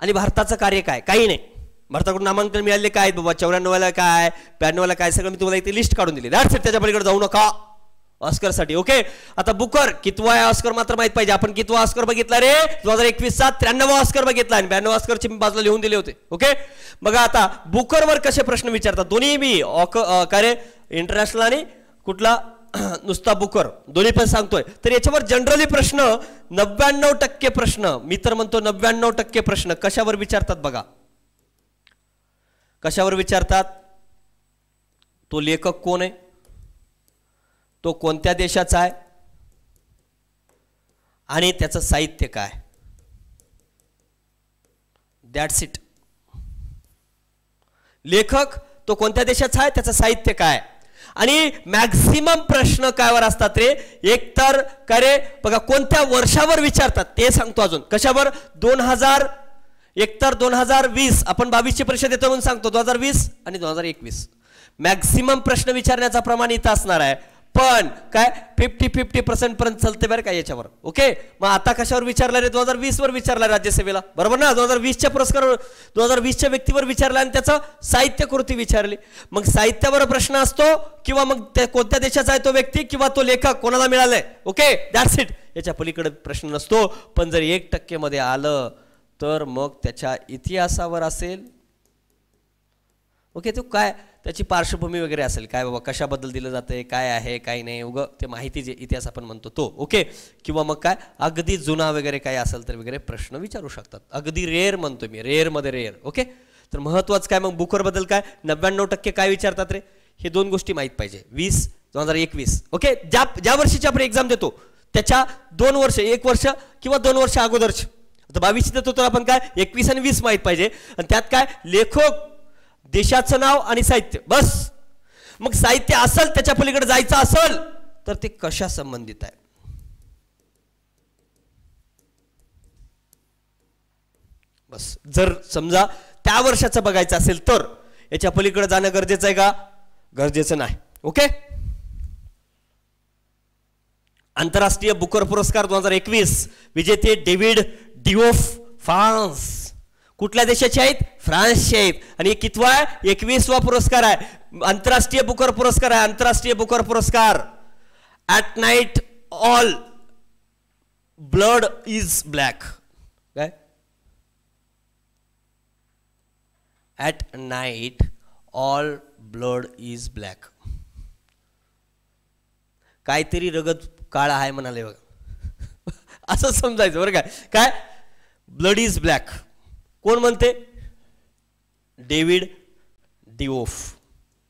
[SPEAKER 1] आणि भारताचं कार्य काय? काही नाही. भारताकडून नामांकन मिळाले काय? बाबा चौऱ्याण्णवला काय? ब्याण्णवला काय? सगळं मी तुम्हाला इथे लिस्ट काढून दिली दॅट्स इट त्याच्या पलीकडे जाऊ नका. ऑस्करसाठी. ओके आता बुकर कितवा आहे ऑस्कर मात्र माहीत पाहिजे. आपण कितवा ऑस्कर बघितला रे? दोन हजार एकवीस सात त्र्याण्णव ऑस्कर बघितला आणि ब्याण्णव ऑस्करची मी बाजूला लिहून दिले होते. ओके बघा आता बुकरवर कसे प्रश्न विचारतात? दोन्ही बी ऑक काय रे? इंटरनॅशनल आणि कुठला? नुसता बुकर दोन्ही पण सांगतोय. तर याच्यावर जनरली प्रश्न नव्याण्णव टक्के प्रश्न. मी तर म्हणतो नव्याण्णव टक्के प्रश्न. कशावर विचारतात बघा. कशावर विचारतात? तो लेखक कोण आहे? तो कोणत्या देशाचा आहे? आणि त्याचं साहित्य काय? दॅट्स इट लेखक तो कोणत्या देशाचा आहे? त्याचं साहित्य काय? आणि मॅक्झिमम प्रश्न कायवर असतात रे? एक तर काय रे? बघा कोणत्या वर्षावर विचारतात? ते सांगतो अजून. कशावर? दोन हजार एकतर दोन हजार वीस. आपण बावीसची परीक्षा देतो म्हणून सांगतो. दोन हजार वीस आणि दोन हजार एकवीस. मॅक्झिमम प्रश्न विचारण्याचा प्रमाण इथं असणार आहे. पण काय? फिफ्टी फिफ्टी पर्सेंट पर्यंत चालते बरं का याच्यावर. ओके मग आता कशावर विचारला रे? दोन हजार वीस वर विचारला राज्यसेवेला बरोबर ना? दोन हजार वीसच्या पुरस्कारावर दोन हजार वीसच्या व्यक्तीवर विचारला आणि त्याचं साहित्य कृती विचारली. मग साहित्यावर प्रश्न असतो किंवा मग कोणत्या देशाचा आहे तो व्यक्ती किंवा तो लेखक? कोणाला मिळालाय? ओके दॅट्स इट याच्या पलीकडे प्रश्न नसतो. पण जर एक टक्केमध्ये आलं तर मग त्याच्या इतिहासावर असेल. ओके तो काय? त्याची पार्श्वभूमी वगैरे असेल. काय बाबा कशाबद्दल दिलं जातंय काय आहे काय नाही उगं ते माहिती जे इतिहास आपण म्हणतो तो ओके? किंवा मग काय अगदी जुना वगैरे काय असेल तर वगैरे प्रश्न विचारू शकतात. अगदी रेअर म्हणतो मी रेअरमध्ये रेअर ओके? तर महत्वाचं काय मग बुकवरबद्दल काय? नव्याण्णव टक्के काय विचारतात रे? हे दोन गोष्टी माहीत पाहिजे. वीस दोन हजार एकवीस ओके? ज्या ज्या वर्षीची आपण एक्झाम देतो त्याच्या दोन वर्ष एक वर्ष किंवा दोन वर्ष अगोदरच. आता बावीसची देतो तर आपण काय एकवीस आणि वीस माहीत पाहिजे. आणि त्यात काय लेखक देशाचं नाव आणि साहित्य बस. मग साहित्य असेल त्याच्या पलीकडे जायचं असेल तर ते कशा संबंधित आहे? बस. जर समजा त्या वर्षाचं बघायचं असेल तर याच्या पलीकडे जाणं गरजेचं आहे का? गरजेचं नाही. ओके? आंतरराष्ट्रीय बुकर पुरस्कार दोन हजार एकवीस विजेते डेव्हिड डिओफ फ्रान्स. कुठल्या देशाचे आहेत? फ्रान्सचे आहेत. आणि कितवा एकवीसवा पुरस्कार आहे. आंतरराष्ट्रीय बुकर पुरस्कार आहे. आंतरराष्ट्रीय बुकर पुरस्कार. At night all blood is black काय at night all blood is black काहीतरी रगत काळा आहे म्हणाले बघा. असं समजायचं बरं काय काय? ब्लड इज ब्लॅक कोण म्हणते? डेव्हिड डिओफ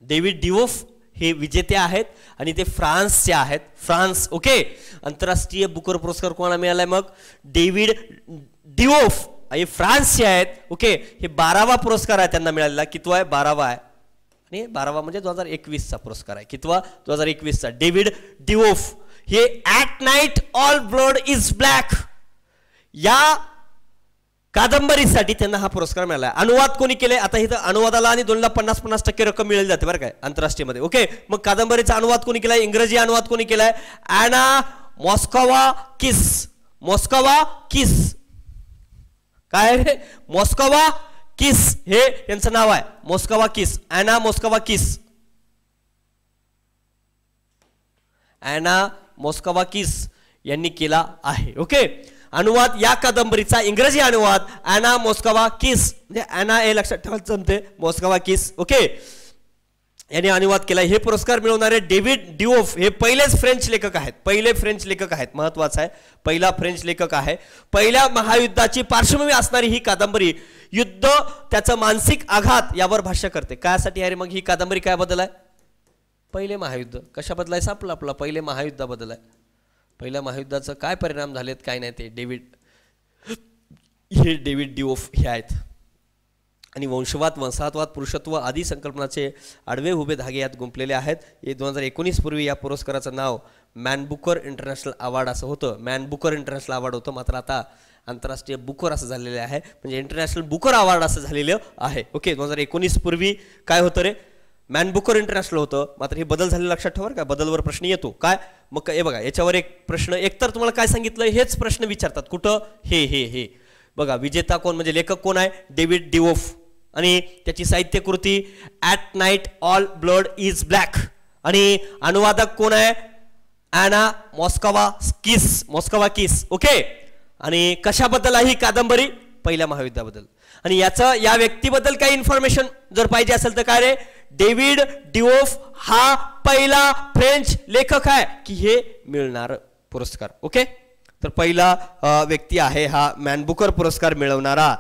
[SPEAKER 1] डेव्हिड डिओफ हे विजेते आहेत आणि ते फ्रान्सचे आहेत. France okay? आंतरराष्ट्रीय बुकर पुरस्कार कोणाला मिळालाय मग? डेव्हिड डिओफ हे फ्रान्सचे आहेत ओके? हे बारावा पुरस्कार आहे त्यांना मिळालेला. कितवा आहे? बारावा आहे. आणि बारावा म्हणजे दोन हजार एकवीसचा पुरस्कार आहे. कितवा? दोन हजार एकवीसचा. डेव्हिड डिओफ हे at night all blood is black. या कादंबरीसाठी त्यांना हा पुरस्कार मिळाला अनुवाद कोणी केले आता इथं अनुवादाला आणि दोनला पन्नास पन्नास टक्के रक्कम मिळेल जाते बरं काय आंतरराष्ट्रीयमध्ये. ओके मग कादंबरीचा अनुवाद कोणी केलाय? इंग्रजी अनुवाद कोणी केलाय? Anna Moschovakis. मॉस्कोवा किस. काय रे मॉस्कोवा किस हे यांचं नाव आहे. Moschovakis. Anna Moschovakis. Anna Moschovakis यांनी केला आहे. ओके अनुवाद या कादंबरीचा इंग्रजी अनुवाद ॲना मोस्कावा किस. म्हणजे ॲना हे लक्षात ठेवायचं जमते मोस्कावा किस. ओके? यांनी अनुवाद केला. हे पुरस्कार मिळवणारे डेव्हिड डिओफ हे पहिलेच फ्रेंच लेखक आहेत. पहिले फ्रेंच लेखक आहेत. महत्वाचं आहे. पहिला फ्रेंच लेखक आहे. पहिल्या महायुद्धाची पार्श्वभूमी असणारी ही कादंबरी युद्ध त्याचं मानसिक आघात यावर भाष्य करते. कायसाठी अरे मग ही कादंबरी काय बदल आहे पहिले महायुद्ध. कशाबद्दल आहे आपलं. आपलं पहिले महायुद्धाबद्दल आहे पहिल्या महायुद्धाचं काय परिणाम झालेत काय नाही ते डेव्हिड हे डेव्हिड डिओफ हे आहेत. आणि वंशवाद वंशात्वाद पुरुषत्व आदी संकल्पनाचे आडवे उभे धागे यात गुंपलेले आहेत. हे दोन हजार एकोणीसपूर्वी या पुरस्काराचं नाव मॅनबुकर इंटरनॅशनल अवॉर्ड असं होतं. मॅन बुकर इंटरनॅशनल अवॉर्ड होतं मात्र आता आंतरराष्ट्रीय बुकर असं झालेलं आहे. म्हणजे इंटरनॅशनल बुकर अवॉर्ड असं झालेलं आहे. ओके दोन हजार एकोणीसपूर्वी काय होतं रे? मॅन बुकर इंटरनॅशनल होतं. मात्र हे बदल झाले लक्षात ठेवा का. बदलवर प्रश्न येतो. काय? मग हे बघा याच्यावर एक प्रश्न एकतर तुम्हाला काय सांगितलं हेच प्रश्न विचारतात. कुठं? हे हे हे. बघा विजेता कोण? म्हणजे लेखक कोण आहे? डेव्हिड डिओफ आणि त्याची साहित्यकृती at night all blood is black आणि अनुवादक कोण आहे? Anna Moschovakis Moschovakis okay आणि कशाबद्दल आहे ही कादंबरी? पहिल्या महायुद्धाबद्दल. आणि याचं या व्यक्तीबद्दल काही इन्फॉर्मेशन जर पाहिजे असेल तर काय रे? डेव्हिड डिओफ हा पहिला फ्रेंच लेखक आहे की हे मिळणार पुरस्कार ओके? तर पहिला व्यक्ती आहे हा मॅनबुकर पुरस्कार मिळवणारा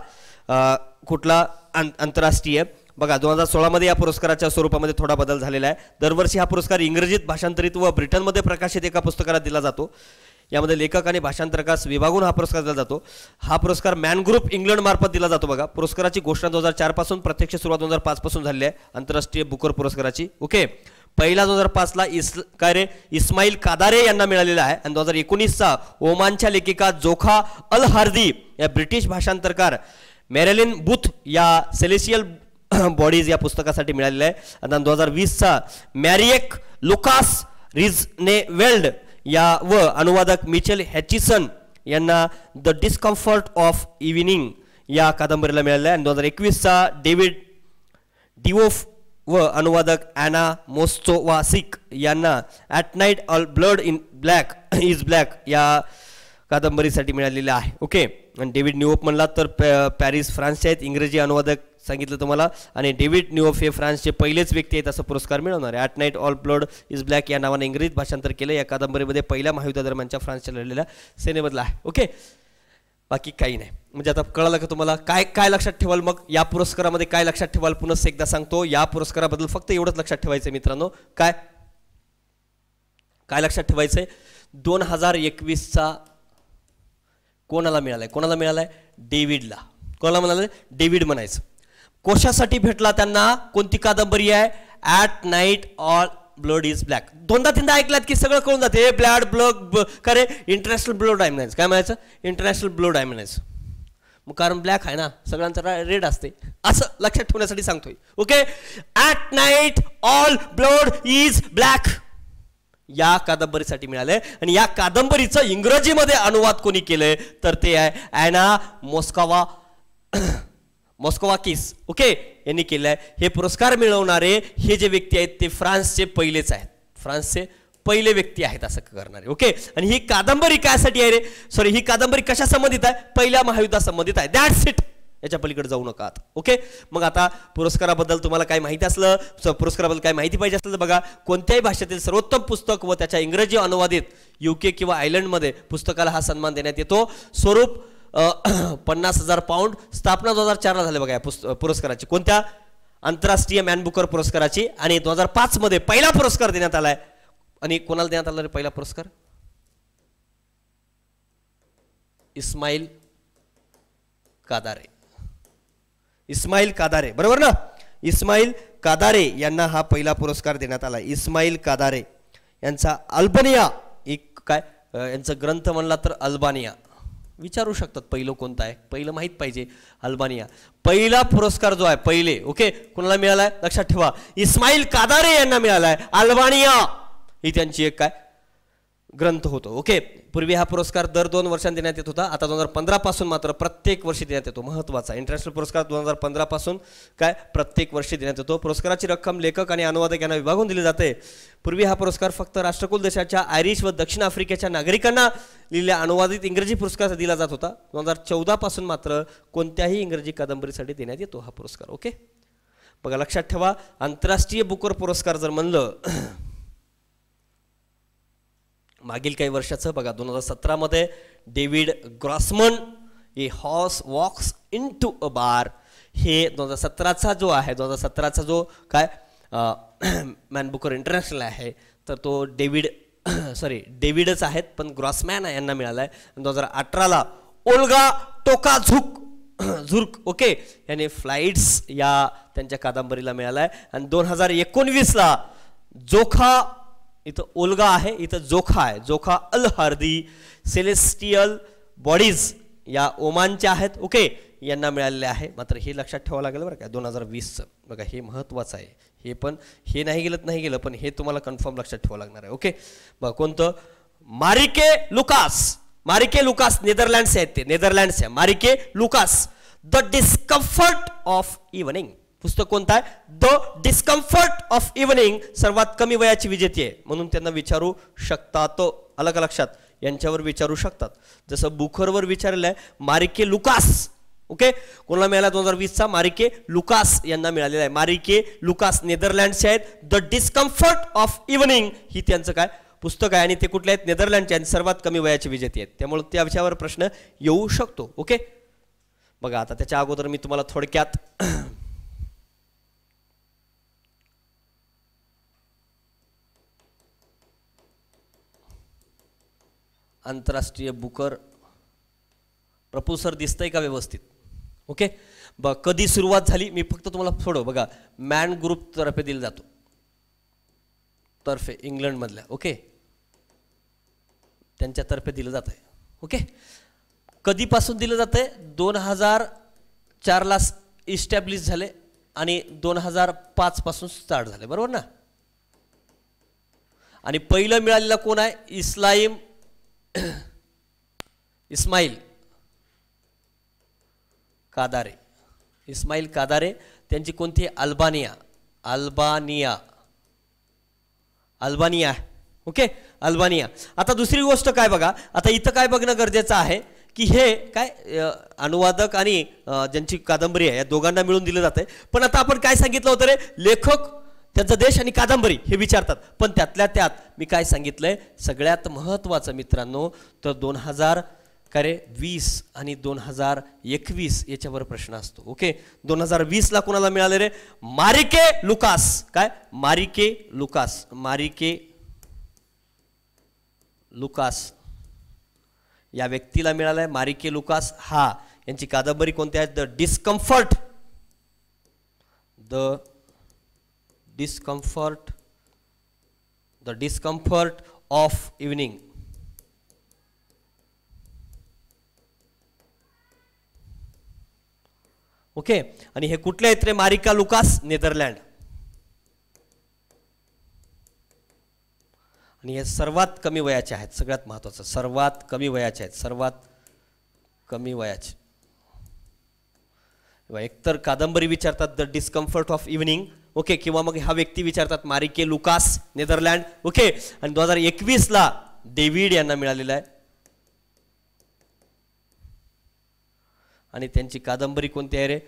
[SPEAKER 1] कुठला आंतरराष्ट्रीय. बघा दोन हजार सोळामध्ये या पुरस्काराच्या स्वरूपामध्ये थोडा बदल झालेला आहे. दरवर्षी हा पुरस्कार इंग्रजीत भाषांतरित व ब्रिटनमध्ये प्रकाशित एका पुस्तकाला दिला जातो. यामध्ये लेखक आणि भाषांतरकास विभागून हा पुरस्कार दिला जातो. हा पुरस्कार मॅन ग्रुप इंग्लंडमार्फत दिला जातो बघा. पुरस्काराची घोषणा दोन हजार चारपासून प्रत्यक्ष सुरुवात दोन हजार पाचपासून झाली आहे. आंतरराष्ट्रीय बुकर पुरस्काराची. ओके. पहिला दोन हजार पाचला इस काय रे? इस्माईल कादारे यांना मिळालेला आहे. आणि दोन हजार एकोणीसचा ओमानच्या लेखिका जोखा अल हार्दी या ब्रिटिश भाषांतरकार मेरेलिन बुथ या सेलेशियल बॉडीज या पुस्तकासाठी मिळालेला आहे. आणि दोन हजार वीसचा मॅरिएक लुकास रिजने वेल्ड या व अनुवादक मिचेल हॅचिसन यांना द डिस्कम्फर्ट ऑफ इव्हिनिंग या कादंबरीला मिळालेला आहे. आणि दोन हजार एकवीसचा डेव्हिड डिओफ व अनुवादक ॲना मोस्तोवासिक यांना at night all blood in black is black या कादंबरीसाठी मिळालेलं आहे. ओके आणि डेव्हिड न्यूओप म्हणला तर पॅ पॅरिस फ्रान्सचे आहेत. इंग्रजी अनुवादक सांगितलं तुम्हाला. आणि डेव्हिड न्यूऑफ हे फ्रान्सचे पहिलेच व्यक्ती आहेत असं पुरस्कार मिळवणार आहे. At night all blood is black या नावाने इंग्रजीत भाषांतर केलं या कादंबरीमध्ये पहिल्या महायुद्धादरम्यानच्या फ्रान्सच्या लढलेल्या सेनेमधला आहे. ओके बाकी काही नाही. म्हणजे आता कळलं का तुम्हाला? काय काय लक्षात ठेवाल मग? या पुरस्कारामध्ये काय लक्षात ठेवाल? पुन्हा एकदा सांगतो. या पुरस्काराबद्दल फक्त एवढंच लक्षात ठेवायचं मित्रांनो. काय? काय लक्षात ठेवायचं आहे दोन हजार एकवीसचा कोणाला मिळालाय? कोणाला मिळालाय? डेव्हिडला. कोणाला म्हणाले डेव्हिड म्हणायचं. कोशासाठी भेटला त्यांना. कोणती कादंबरी आहे? At night all blood is black दोनदा तीनदा ऐकल्यात की सगळं कळून जाते. ब्लॅड ब्लड खरे इंटरनॅशनल ब्लो डायमंड काय म्हणायचं? इंटरनॅशनल ब्लो डायमंड मग कारण ब्लॅक आहे ना सगळ्यांचा रेड असते. असं लक्षात ठेवण्यासाठी सांगतोय. Okay at night all blood is black या कादंबरीसाठी मिळाले आणि या कादंबरीचं इंग्रजीमध्ये अनुवाद कोणी केलंय? तर ते आहे ॲना मोस्कावा. मॉस्कोवाकिस ओके? यांनी केलं आहे हे पुरस्कार मिळवणारे हे जे व्यक्ती आहेत ते फ्रान्सचे पहिलेच आहेत. फ्रान्सचे पहिले व्यक्ती आहेत असं करणारे. ओके? आणि ही कादंबरी कायसाठी आहे रे? सॉरी ही कादंबरी कशा संबंधित आहे? पहिल्या महायुद्धा संबंधित आहे. दॅट्स इट याच्या पलीकडे जाऊ नका आता. ओके? मग आता पुरस्काराबद्दल तुम्हाला काय माहिती असलं पुरस्काराबद्दल काय माहिती पाहिजे असलं तर बघा कोणत्याही भाषेतील सर्वोत्तम पुस्तक व त्याच्या इंग्रजी अनुवादित युके किंवा आयलंडमध्ये पुस्तकाला हा सन्मान देण्यात येतो. स्वरूप पन्नास हजार पाऊंड स्थापना दोन हजार चारला झाले बघा या पुरस्काराची. कोणत्या? आंतरराष्ट्रीय मॅनबुकर पुरस्काराची आणि दोन हजार पाचमध्ये पहिला पुरस्कार देण्यात आलाय. आणि कोणाला देण्यात आला रे पहिला पुरस्कार? इस्माईल कादारे. इस्माईल कादारे. बरोबर ना? इस्माईल कादारे यांना हा पहिला पुरस्कार देण्यात आला इस्माईल कादारे. यांचा अल्बनिया एक काय? यांचा ग्रंथ म्हणला तर अल्बानिया. विचारू शकतात पहिलं कोणतं आहे? पहिलं माहीत पाहिजे अल्बानिया. पहिला पुरस्कार जो आहे पहिले ओके? कोणाला मिळालाय? लक्षात ठेवा. इस्माईल कादारे यांना मिळालाय. अल्बानिया. ही त्यांची एक काय? ग्रंथ होतो. ओके पूर्वी हा पुरस्कार दर दोन वर्षांनी देण्यात येत होता. आता दोन हजार पंधरापासून मात्र प्रत्येक वर्षी देण्यात येतो. महत्त्वाचा इंटरनॅशनल पुरस्कार दोन हजार पंधरापासून काय? प्रत्येक वर्षी देण्यात येतो. पुरस्काराची रक्कम लेखक आणि अनुवादक यांना विभागून दिली जाते. पूर्वी हा पुरस्कार फक्त राष्ट्रकुल देशाच्या आयरिश व दक्षिण आफ्रिकेच्या नागरिकांना लिहिलेल्या अनुवादित इंग्रजी पुरस्कार दिला जात होता. दोन हजार चौदापासून मात्र कोणत्याही इंग्रजी कादंबरीसाठी देण्यात येतो हा पुरस्कार. ओके? बघा लक्षात ठेवा आंतरराष्ट्रीय बुकर पुरस्कार जर म्हणलं मागील काही वर्षाचं बघा दोन हजार सतरामध्ये David Grossman a horse walks into a bar हे दोन हजार सतराचा जो आहे दोन हजार सतराचा जो काय मॅनबुकर इंटरनॅशनल आहे तर तो डेव्हिड सॉरी डेव्हिडच आहेत पण ग्रॉसमॅन यांना मिळाला आहे दोन हजार अठराला ओल्गा टोका झुक झुर्क ओके याने फ्लाईट्स या त्यांच्या कादंबरीला मिळाला आहे आणि दोन हजार एकोणवीसला जोखा इथं ओल्गा आहे इथं जोखा आहे. जोखा अल हर्दी सेलेस्टियल बॉडीज या ओमानच्या आहेत. ओके यांना मिळालेले आहे. मात्र हे लक्षात ठेवावं लागेल बरं का दोन हजार वीसचं. बघा हे महत्त्वाचं आहे. हे पण हे नाही गेलं नाही गेलं पण हे तुम्हाला कन्फर्म लक्षात ठेवावं लागणार आहे. ओके? बघा कोणतं? मारिके लुकास. मारिके लुकास नेदरलँड्स आहेत ते. नेदरलँड्स आहे Marieke Lucas. The discomfort of evening पुस्तक कोणतं आहे? द डिस्कम्फर्ट ऑफ इव्हनिंग सर्वात कमी वयाची विजेती आहे. म्हणून त्यांना विचारू शकतात. अलग लक्षात? यांच्यावर विचारू शकतात. जसं बुखरवर विचारलं आहे मारिके लुकास. ओके? कोणाला मिळाला दोन हजार वीसचा? मारिके लुकास यांना मिळालेला आहे. मारिके लुकास नेदरलँडचे आहेत. द डिस्कम्फर्ट ऑफ इव्हनिंग ही त्यांचं काय? पुस्तक आहे. आणि ते कुठले आहेत? नेदरलँडचे आहेत. सर्वात कमी वयाचे विजेते आहेत. त्यामुळे त्या विषयावर प्रश्न येऊ शकतो. ओके? बघा आता त्याच्या अगोदर मी तुम्हाला थोडक्यात आंतरराष्ट्रीय बुकर प्रपोसर दिसतंय का व्यवस्थित? ओके ब कधी सुरुवात झाली मी फक्त तुम्हाला थोडं बघा मॅन ग्रुप तर्फे दिला जातो. तर्फे इंग्लंडमधल्या. ओके त्यांच्यातर्फे दिलं जात आहे ओके कधीपासून दिलं जात आहे दोन हजार चारला इस्टॅब्लिश झाले आणि दोन हजार पाचपासून स्टार्ट झाले. बरोबर ना? आणि पहिलं मिळालेलं कोण आहे? इस्लाईम इस्माईल कादारे. इस्माईल कादारे त्यांची कोणती? Albania. Albania. Albania. Okay? Albania. आता दुसरी गोष्ट काय बघा? आता इथं काय बघणं गरजेचं आहे की हे काय अनुवादक आणि ज्यांची कादंबरी आहे या दोघांना मिळून दिलं जाते पण आता आपण काय सांगितलं होतं रे? लेखक त्यांचा देश आणि कादंबरी हे विचारतात. पण त्यातल्या त्यात मी काय सांगितलंय? सगळ्यात महत्त्वाचं मित्रांनो तर दोन हजार का रे वीस आणि दोन हजार एकवीस याच्यावर प्रश्न असतो. ओके? दोन हजार वीसला कोणाला मिळाले रे? मारिके लुकास. काय? मारिके लुकास. मारिके लुकास. या व्यक्तीला मिळालाय मारिके लुकास. हा यांची कादंबरी कोणती आहे? The discomfort. The discomfort the discomfort of evening. Okay आणि हे कुठले आहेत रे? मारिका लुकास नेदरलँड. आणि हे सर्वात कमी वयाचे आहेत सगळ्यात महत्वाचं सर्वात कमी वयाचे आहेत सर्वात कमी वयाचे. एकतर कादंबरी विचारतात the discomfort of evening okay किंवा मग हा व्यक्ती विचारतात मारिके लुकास नेदरलँड. ओके आणि दोन हजार एकवीसला डेव्हिड यांना मिळालेला आहे. आणि त्यांची कादंबरी कोणती आहे रे?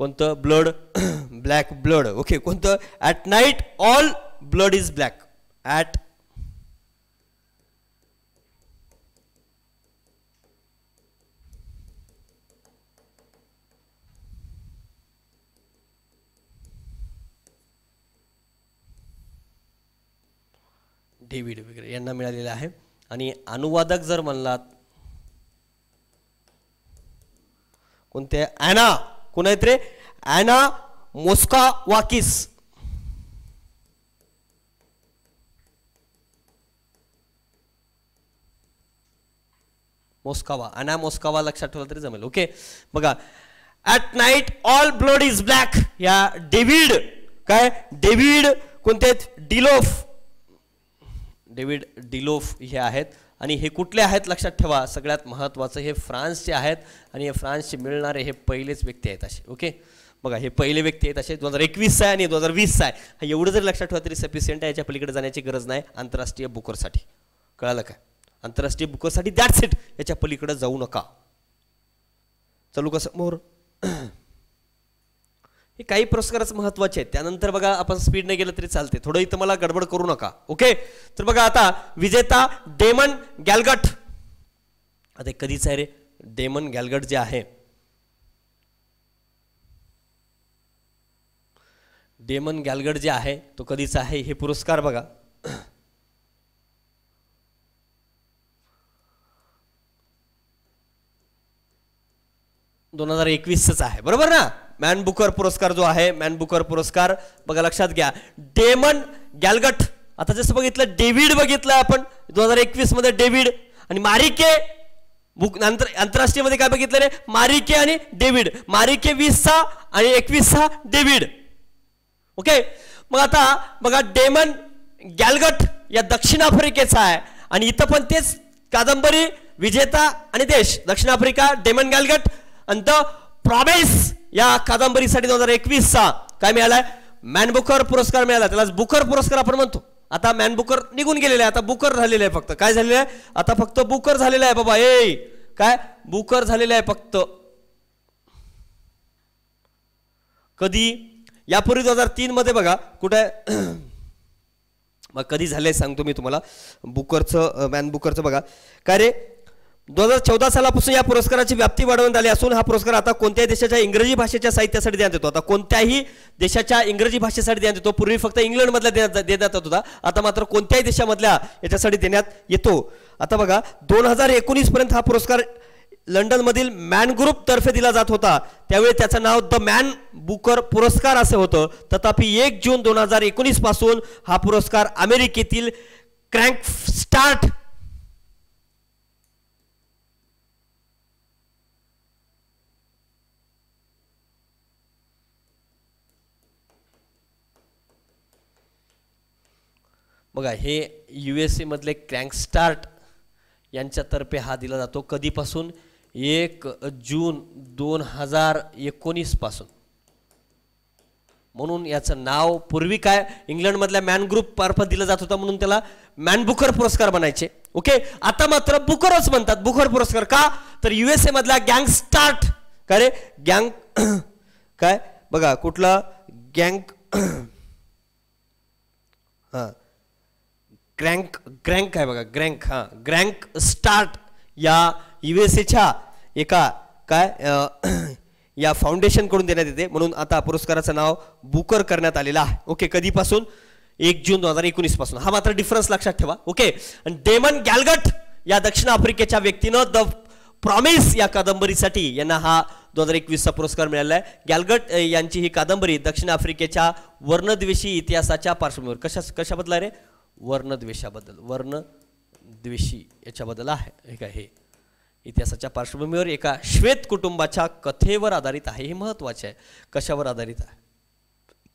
[SPEAKER 1] कोणतं? Blood black blood. ओके कोणतं? At night all blood is black at David वगैरे यांना मिळालेलं आहे. आणि अनुवादक जर म्हणलात कोणते? ॲना कोण आहेत रे? ॲना मोस्का वाकिस मोस्कावा अना मोस्कावा लक्षात ठेवलं तरी जमेल. ओके बघा at night all blood is black या डेव्हिड काय? डेव्हिड कोणते आहेत? डिलोफ. डेव्हिड डिलोफ हे आहेत. आणि हे कुठले आहेत लक्षात ठेवा सगळ्यात महत्त्वाचं हे फ्रान्सचे आहेत आणि हे फ्रान्सचे मिळणारे हे पहिलेच व्यक्ती आहेत असे ओके? बघा हे पहिले व्यक्ती आहेत असे दोन हजार एकवीसचा आहे आणि दोन हजार वीसचा आहे. हा एवढं जरी लक्षात ठेवा तरी सफिशियंट आहे याच्या पलीकडे जाण्याची गरज नाही. आंतरराष्ट्रीय बुकरसाठी. कळालं काय? आंतरराष्ट्रीय बुकरसाठी दॅट्स इट याच्या पलीकडे जाऊ नका. चालू कसं? मोर. हे काही पुरस्कारच महत्त्वाचे आहेत. त्यानंतर बघा आपण स्पीडने गेलं तरी चालते थोडं इथं मला गडबड करू नका. ओके तर बघा आता विजेता डेमन गॅलगट. आता कधीच आहे रे? डेमन गॅलगट जे आहे. डेमन गॅलगट जे आहे तो कधीचा आहे? हे पुरस्कार बघा. दोन हजार एकवीसच आहे. बरोबर ना? मॅन बुकर पुरस्कार जो आहे मॅन बुकर पुरस्कार बघा लक्षात घ्या. डेमन गॅलगट आता जसं बघितलं डेव्हिड बघितलं आपण दोन हजार एकवीसमध्ये डेव्हिड आणि मारिके बुक नंतर आंतरराष्ट्रीयमध्ये काय बघितलं रे? मारिके आणि डेव्हिड मारिके वीसचा आणि एकवीसचा डेव्हिड ओके मग आता बघा डेमन गॅलगट या दक्षिण आफ्रिकेचा आहे. आणि इथं पण तेच कादंबरी विजेता आणि देश. दक्षिण आफ्रिका डेमन गॅलगट आणि द प्रॉमिस या कादंबरीसाठी दोन हजार एकवीसचा काय मिळालाय? मॅनबुकर पुरस्कार मिळाला. त्याला बुकर पुरस्कार आपण म्हणतो. आता मॅनबुकर निघून गेलेले आहे. आता बुकर झालेलं आहे फक्त. काय झालेलं आहे? आता फक्त बुकर झालेलं आहे बाबा. ए काय? बुकर झालेलं आहे फक्त. कधी? यापूर्वी दोन हजार तीन मध्ये बघा. कुठे? मग कधी झालंय सांगतो मी तुम्हाला. बुकरचं मॅन बुकरचं बघा. काय रे? दोन हजार चौदा सालापासून या पुरस्काराची व्याप्ती वाढवण्यात आली असून हा पुरस्कार आता कोणत्याही देशाच्या इंग्रजी भाषेच्या साहित्यासाठी देण्यात येतो. आता कोणत्याही देशाच्या इंग्रजी भाषेसाठी देण्यात येतो. पूर्वी फक्त इंग्लंडमधल्या देण्यात देण्यात येत होता. आता मात्र कोणत्याही देशामधल्या याच्यासाठी देण्यात येतो. आता बघा दोन हजार एकोणीस पर्यंत हा पुरस्कार लंडनमधील मॅन ग्रुप तर्फे दिला जात होता. त्यावेळी त्याचं नाव द मॅन बुकर पुरस्कार असं होतं. तथापि एक जून दोन हजार एकोणीसपासून हा पुरस्कार अमेरिकेतील क्रँक स्टार्ट बघा हे यू एस एमधले क्रँकस्टार्ट यांच्यातर्फे हा दिला जातो. कधीपासून? एक जून दोन हजार एकोणीसपासून म्हणून याचं नाव पूर्वी काय? इंग्लंडमधल्या मॅन ग्रुप मार्फत दिलं जात होतं म्हणून त्याला मॅन बुकर पुरस्कार बनायचे. ओके आता मात्र बुकरच म्हणतात. बुकर पुरस्कार का? तर युएसए मधला गँगस्टार्ट काय रे? गँग काय? बघा कुठला? गँग हां. ग्रँक ग्रँक आहे बघा ग्रँक हां. ग्रँक स्टार्ट या यू एस एच्या एका काय या फाउंडेशनकडून देण्यात येते. म्हणून आता पुरस्काराचं नाव बुकर करण्यात आलेलं आहे. ओके कधीपासून? एक जून दोन हजार एकोणीसपासून. हा मात्र डिफरन्स लक्षात ठेवा. ओके आणि डेमन गॅलगट या दक्षिण आफ्रिकेच्या व्यक्तीनं द प्रॉमिस या कादंबरीसाठी यांना हा दोन हजार एकवीसचा पुरस्कार मिळाला आहे. गॅलगट यांची ही कादंबरी दक्षिण आफ्रिकेच्या वर्णद्वेषी इतिहासाच्या पार्श्वभूमीवर. कशा कशाबद्दल रे? वर्णद्वेषाबद्दल वर्णद्वेषी याच्याबद्दल आहे. हे काय हे इतिहासाच्या पार्श्वभूमीवर एका श्वेत कुटुंबाच्या कथेवर आधारित आहे. हे महत्त्वाचे आहे. कशावर आधारित आहे?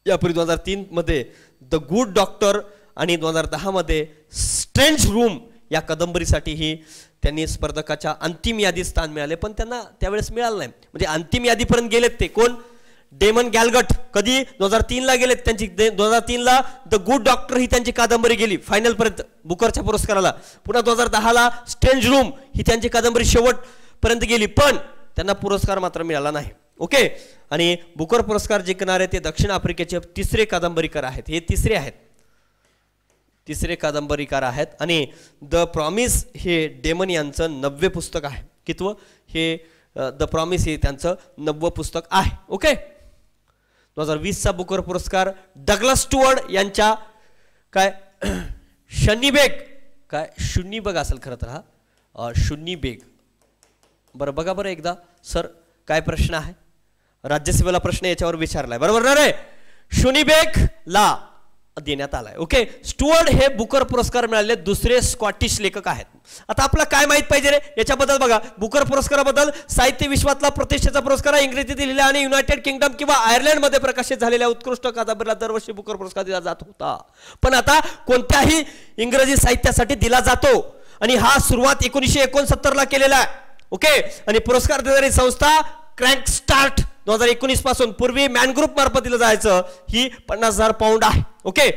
[SPEAKER 1] यापूर्वी दोन हजार तीनमध्ये द गुड डॉक्टर आणि दोन हजार दहामध्ये स्ट्रेंज रूम या कादंबरीसाठीही त्यांनी स्पर्धकाच्या अंतिम यादीत स्थान मिळाले पण त्यांना त्यावेळेस मिळालं नाही. म्हणजे अंतिम यादीपर्यंत गेलेत ते. कोण? डेमन गॅलगट कधी दोन हजार तीनला गेलेत त्यांची दोन हजार तीनला द गुड डॉक्टर ही त्यांची कादंबरी गेली फायनलपर्यंत बुकरच्या पुरस्काराला. पुन्हा दोन हजार दहाला स्ट्रेंज रूम ही त्यांची कादंबरी शेवटपर्यंत गेली पण त्यांना पुरस्कार मात्र मिळाला नाही. ओके आणि बुकर पुरस्कार जिंकणारे ते दक्षिण आफ्रिकेचे तिसरे कादंबरीकार आहेत. हे तिसरे आहेत. तिसरे कादंबरीकार आहेत. आणि द प्रॉमिस हे डेमन यांचं नववे पुस्तक आहे. कितवं? हे द प्रॉमिस हे त्यांचं नववं पुस्तक आहे. ओके दोन हजार वीसचा बुकर पुरस्कार डगलस स्टुअर्ड यांच्या काय शनिबेग काय शून्यबेग असेल खरं तर हा. शून्य बेग. बरं बघा बरं एकदा. सर काय प्रश्न आहे? राज्यसभेला प्रश्न याच्यावर विचारलाय. बरोबर ना रे? बेग ला देण्यात आलाय. ओके स्टुअर्ड हे बुकर पुरस्कार मिळाले दुसरे स्कॉटिश लेखक आहेत. आता आपला काय माहीत पाहिजे रे? याच्याबद्दल बघा. बुकर पुरस्काराबद्दल साहित्य विश्वातला प्रतिष्ठेचा पुरस्कार इंग्रजीत दिलेला आणि युनायटेड किंगडम किंवा आयर्लंडमध्ये प्रकाशित झालेल्या उत्कृष्ट कादंबरीला दरवर्षी बुकर पुरस्कार दिला जात होता. पण आता कोणत्याही इंग्रजी साहित्यासाठी दिला जातो. आणि हा सुरुवात एकोणीसशे एकोणसत्तर ला केलेला आहे. ओके आणि पुरस्कार देणारी संस्था क्रँक स्टार्ट दोन हजार एकोणीसपासून पूर्वी मॅनग्रुप मार्फत दिलं जायचं. ही पन्नास हजार पाऊंड आहे. ओके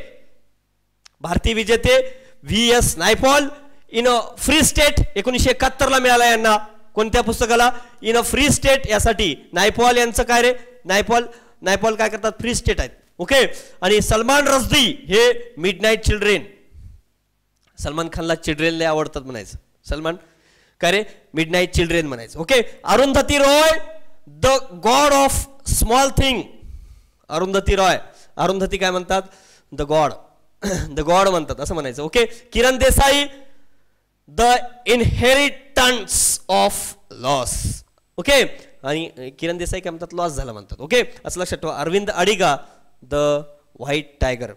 [SPEAKER 1] भारतीय विजेते V S Naipaul in a free state एकोणीसशे एकाहत्तरला मिळाला यांना. कोणत्या पुस्तकाला? इन अ फ्री स्टेट यासाठी. नायपॉल यांचं काय रे? नायपॉल नायपॉल काय करतात? फ्री स्टेट आहेत. ओके आणि सलमान रझदी हे मिड नाईट चिल्ड्रेन सलमान खानला चिल्ड्रेन लय आवडतात म्हणायचं. सलमान काय रे? मिड नाईट चिल्ड्रेन म्हणायचं. Okay Arundhati Roy the god of small thing Arundhati Roy. Arundhati काय म्हणतात? The God. द गॉड म्हणतात असं म्हणायचं. Okay Kiran Desai the inheritance of loss. Okay आणि किरण देसाई काय म्हणतात? लॉस झाला म्हणतात. ओके असं लक्षात ठेवा. Aravind Adiga the white tiger.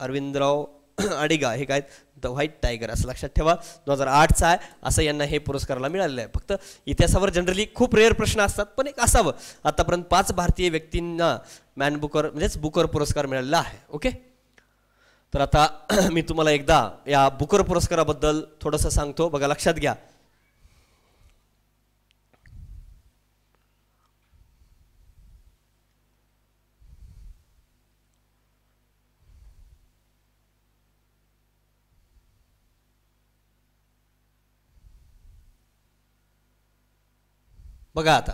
[SPEAKER 1] अरविंदराव Adiga हे काय? द व्हाईट टायगर असं लक्षात ठेवा. दोन हजार आठचा आहे. असं यांना हे पुरस्काराला मिळालेलं आहे. फक्त इतिहासावर जनरली खूप रेअर प्रश्न असतात पण एक असावं. आतापर्यंत पाच भारतीय व्यक्तींना मॅन बुकर म्हणजेच बुकर पुरस्कार मिळालेला आहे. ओके तर आता मी तुम्हाला एकदा या बुकर पुरस्काराबद्दल थोडंसं सांगतो. बघा लक्षात घ्या. बघा आता.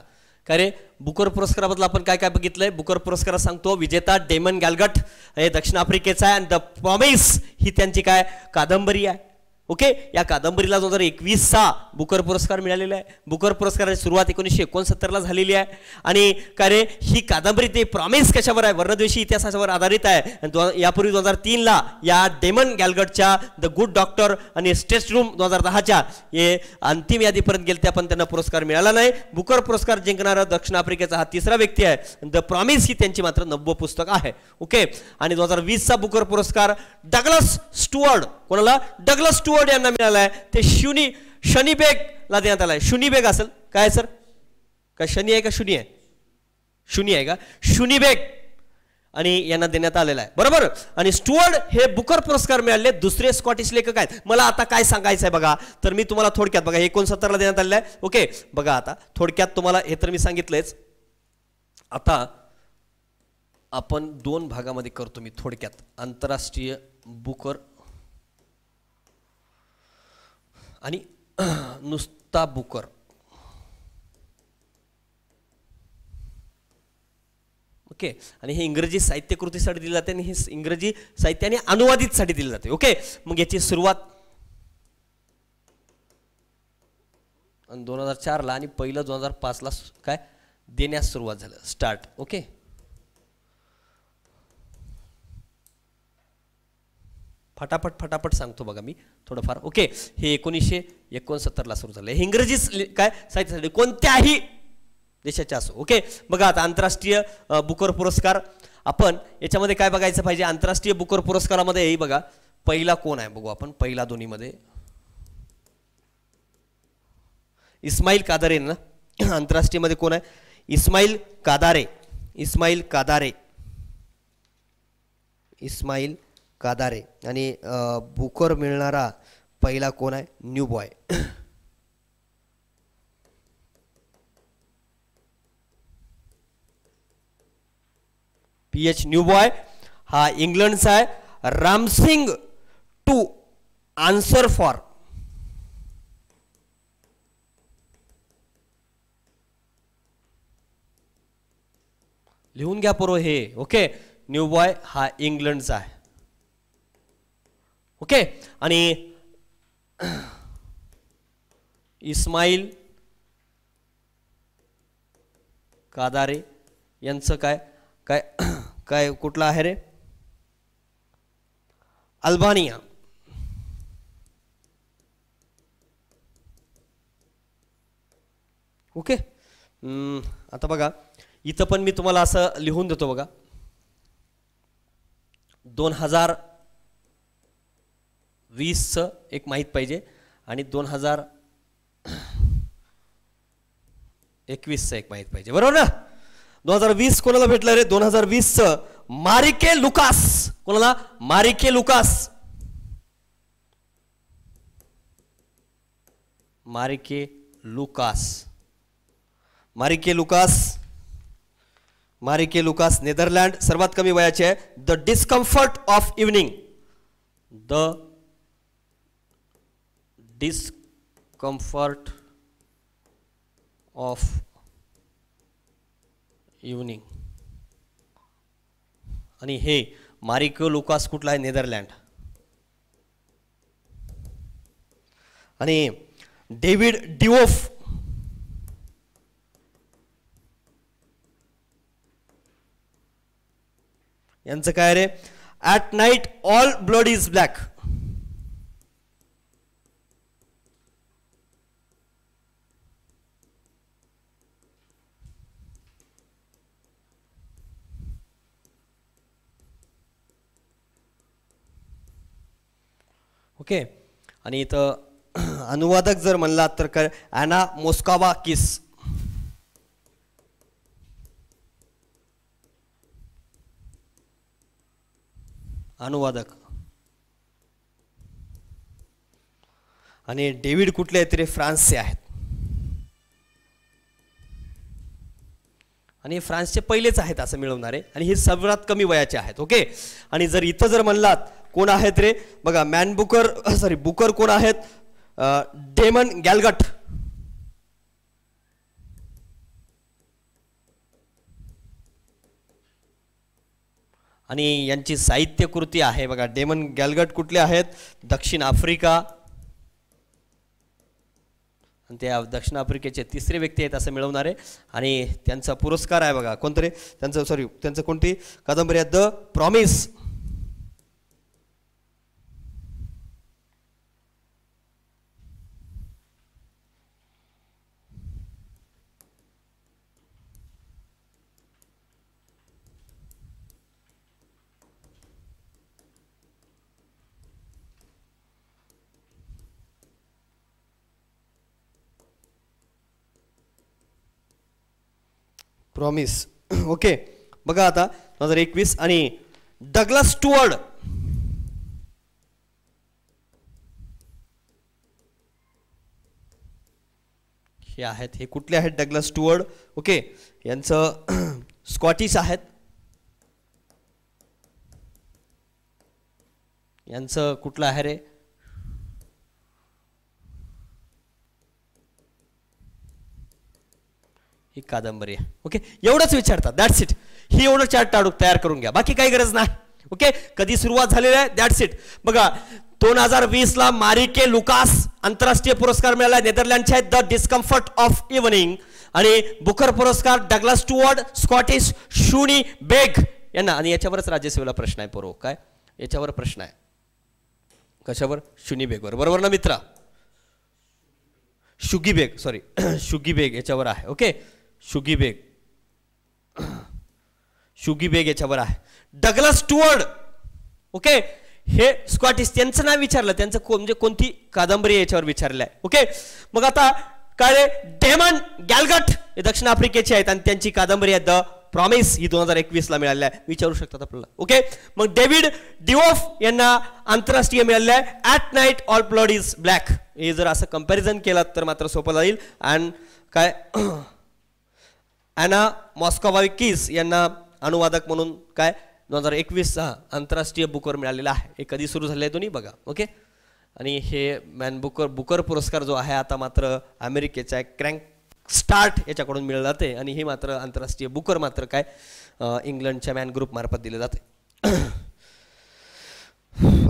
[SPEAKER 1] काय रे? बुकर पुरस्काराबद्दल आपण काय काय बघितलंय? बुकर पुरस्कार सांगतो विजेता डेमन गॅलगट हे दक्षिण आफ्रिकेचा आहे. अँड द प्रॉमिस ही त्यांची काय? कादंबरी आहे. ओके? या कादंबरीला दोन हजार एकवीसचा बुकर पुरस्कार मिळालेला आहे. बुकर पुरस्काराची सुरुवात एकोणीसशे एकोणसत्तरला झालेली आहे. आणि काय रे ही कादंबरी ते प्रॉमिस कशावर आहे? वर्णद्वेषी इतिहासावर आधारित आहे. आणि दो यापूर्वी दोन हजार तीनला या डेमन गॅलगटच्या द गुड डॉक्टर आणि स्टेस्ट रूम दोन हजार दहाच्या हे अंतिम यादीपर्यंत गेले त्या पण त्यांना पुरस्कार मिळाला नाही. बुकर पुरस्कार जिंकणारा दक्षिण आफ्रिकेचा हा तिसरा व्यक्ती आहे. द प्रॉमिस ही त्यांची मात्र नव्व पुस्तक आहे. ओके? आणि दोन हजार वीसचा बुकर पुरस्कार डगलस स्टुअर्ड. कोणाला? Douglas Stuart. यांना मिळाला आहे ते शुनी शनीबेगला देण्यात आला आहे शुनीबेग असेल. काय सर? काय शनी आहे का शुनी आहे? शुनी आहे का? शुनीबेग आणि यांना देण्यात आलेला आहे. बरोबर? आणि स्टुअर्ड हे बुकर पुरस्कार मिळाले. दुसरे स्कॉटिश लेखक आहेत. मला आता काय सांगायचं आहे बघा. तर मी तुम्हाला थोडक्यात बघा एकोणसत्तरला देण्यात आलेलं आहे. ओके? बघा आता. थोडक्यात तुम्हाला हे तर मी सांगितलंच आता आपण दोन भागामध्ये करतो मी थोडक्यात. आंतरराष्ट्रीय बुकर आणि नुसता बुकर. ओके? आणि हे इंग्रजी साहित्य कृतीसाठी दिले जाते आणि हे इंग्रजी साहित्य आणि अनुवादितसाठी दिले जाते. ओके? मग याची सुरुवात दोन हजार चारला आणि पहिलं दोन हजार पाचला काय? देण्यास सुरुवात झालं. स्टार्ट. ओके? फटाफट फटाफट सांगतो बघा मी थोडंफार. ओके हे एकोणीसशे एकोणसत्तरला सुरू झालं. हे इंग्रजी काय? साहित्यासाठी कोणत्याही देशाच्या असो. ओके बघा आता आंतरराष्ट्रीय बुकर पुरस्कार. आपण याच्यामध्ये काय बघायचं पाहिजे? आंतरराष्ट्रीय बुकर पुरस्कारामध्ये हे बघा पहिला कोण आहे? बघू आपण पहिला दोन्हीमध्ये. इस्माईल कादारे ना? आंतरराष्ट्रीयमध्ये कोण आहे? इस्माईल कादारे. इस्माईल कादारे. इस्माईल कादारे. आणि बुकर मिळणारा पहिला कोण आहे? New boy. P H Newby. हा इंग्लंडचा आहे. रामसिंग टू आन्सर फॉर. लिहून घ्या पूर्व हे. ओके. न्यू बॉय हा इंग्लंडचा आहे. ओके? आणि इस्माईल कादारे यांचं काय? काय काय कुठलं आहे रे? अल्बानिया. ओके? आता बघा. इथं पण मी तुम्हाला असं लिहून देतो बघा. दोन हजार वीसचं एक माहीत पाहिजे आणि दोन हजार एकवीसचं एक माहीत पाहिजे. बरोबर ना? दोन हजार वीस कोणाला भेटलं रे? दोन हजार वीसचं मारिके लुकास. कोणाला? मारिके लुकास. मारिके लुकास. मारिके लुकास. मारिके लुकास नेदरलँड. सर्वात कमी वयाचे. आहे the discomfort of evening. The discomfort of evening आणि हे मारिको लुकास कुठला आहे? नेदरलँड. आणि डेव्हिड डिओफ यांचं काय रे? At night all blood is black okay? आणि इथं अनुवादक जर म्हणलात तर कर ॲना मोस्कावा किस अनुवादक. आणि डेव्हिड कुठले आहेत फ्रान्सचे आहेत. आणि फ्रान्सचे पहिलेच आहेत असं मिळवणारे. आणि हे सर्वात कमी वयाचे आहेत ओके? आणि जर इथं जर म्हणलात कोण आहेत रे? बघा मॅन बुकर सॉरी बुकर कोण आहेत? डेमन गॅलगट आणि यांची साहित्य कृती आहे. बघा डेमन गॅलगट कुठले आहेत? दक्षिण आफ्रिका. आणि ते दक्षिण आफ्रिकेचे तिसरे व्यक्ती आहेत असं मिळवणारे. आणि त्यांचा पुरस्कार आहे बघा कोणतरी? त्यांचं सॉरी त्यांचं कोणती? कादंबरी आहे द प्रॉमिस प्रॉमिस ओके बघा आता दोन हजार एकवीस आणि डगलस स्टुअर्ड. हे आहेत हे कुठले आहेत डगलस स्टुअर्ड? ओके यांचं स्कॉटिश आहेत. यांचं कुठलं आहे रे? ही कादंबरी आहे. ओके एवढंच विचारतात दॅट्स इट ही एवढं चार्ट टाळू तयार करून घ्या. बाकी काही गरज नाही. ओके कधी सुरुवात झालेली आहे दॅट्स इट बघा दोन हजार वीस ला मारिके लुकास आंतरराष्ट्रीय पुरस्कार मिळाला. नेदरलँडच्या आहेत द डिस्कम्फर्ट ऑफ इव्हनिंग आणि बुकर पुरस्कार डगलास टुवर्ड स्कॉटिश शूनी बेग यांना. आणि याच्यावरच राज्यसेवेला प्रश्न आहे पूर्व. काय? याच्यावर प्रश्न आहे. कशावर? शुनी बेगवर बरोबर ना मित्रा? शुगी बेग सॉरी शुगी बेग याच्यावर आहे. ओके शुगी बेग. शुगी बेग याच्यावर आहे. Douglas Stuart. ओके? हे स्कॉटिश त्यांचं नाव विचारलं. त्यांचं म्हणजे कोणती कादंबरी याच्यावर विचारलं आहे ओके? मग आता काय डेमन गॅलगट हे दक्षिण आफ्रिकेचे आहेत आणि त्यांची कादंबरी आहे द प्रॉमिस. ही दोन हजार एकवीसला मिळाली आहे. विचारू शकतात आपल्याला. ओके? मग डेव्हिड डिओफ यांना आंतरराष्ट्रीय मिळाले आहे. At night all blood is black हे जर असं कंपॅरिझन केलं तर मात्र सोपं जाईल. अँड काय? अॅना मॉस्कोवाकिस यांना अनुवादक म्हणून काय? दोन हजार एकवीस हा आंतरराष्ट्रीय बुकर मिळालेला आहे. हे कधी सुरू झाले आहे दोन्ही बघा ओके? आणि हे मॅन बुकर बुकर पुरस्कार जो आहे आता मात्र अमेरिकेच्या क्रँक स्टार्ट याच्याकडून मिळलं जाते. आणि हे मात्र आंतरराष्ट्रीय बुकर मात्र काय इंग्लंडच्या मॅन ग्रुप मार्फत दिले जाते.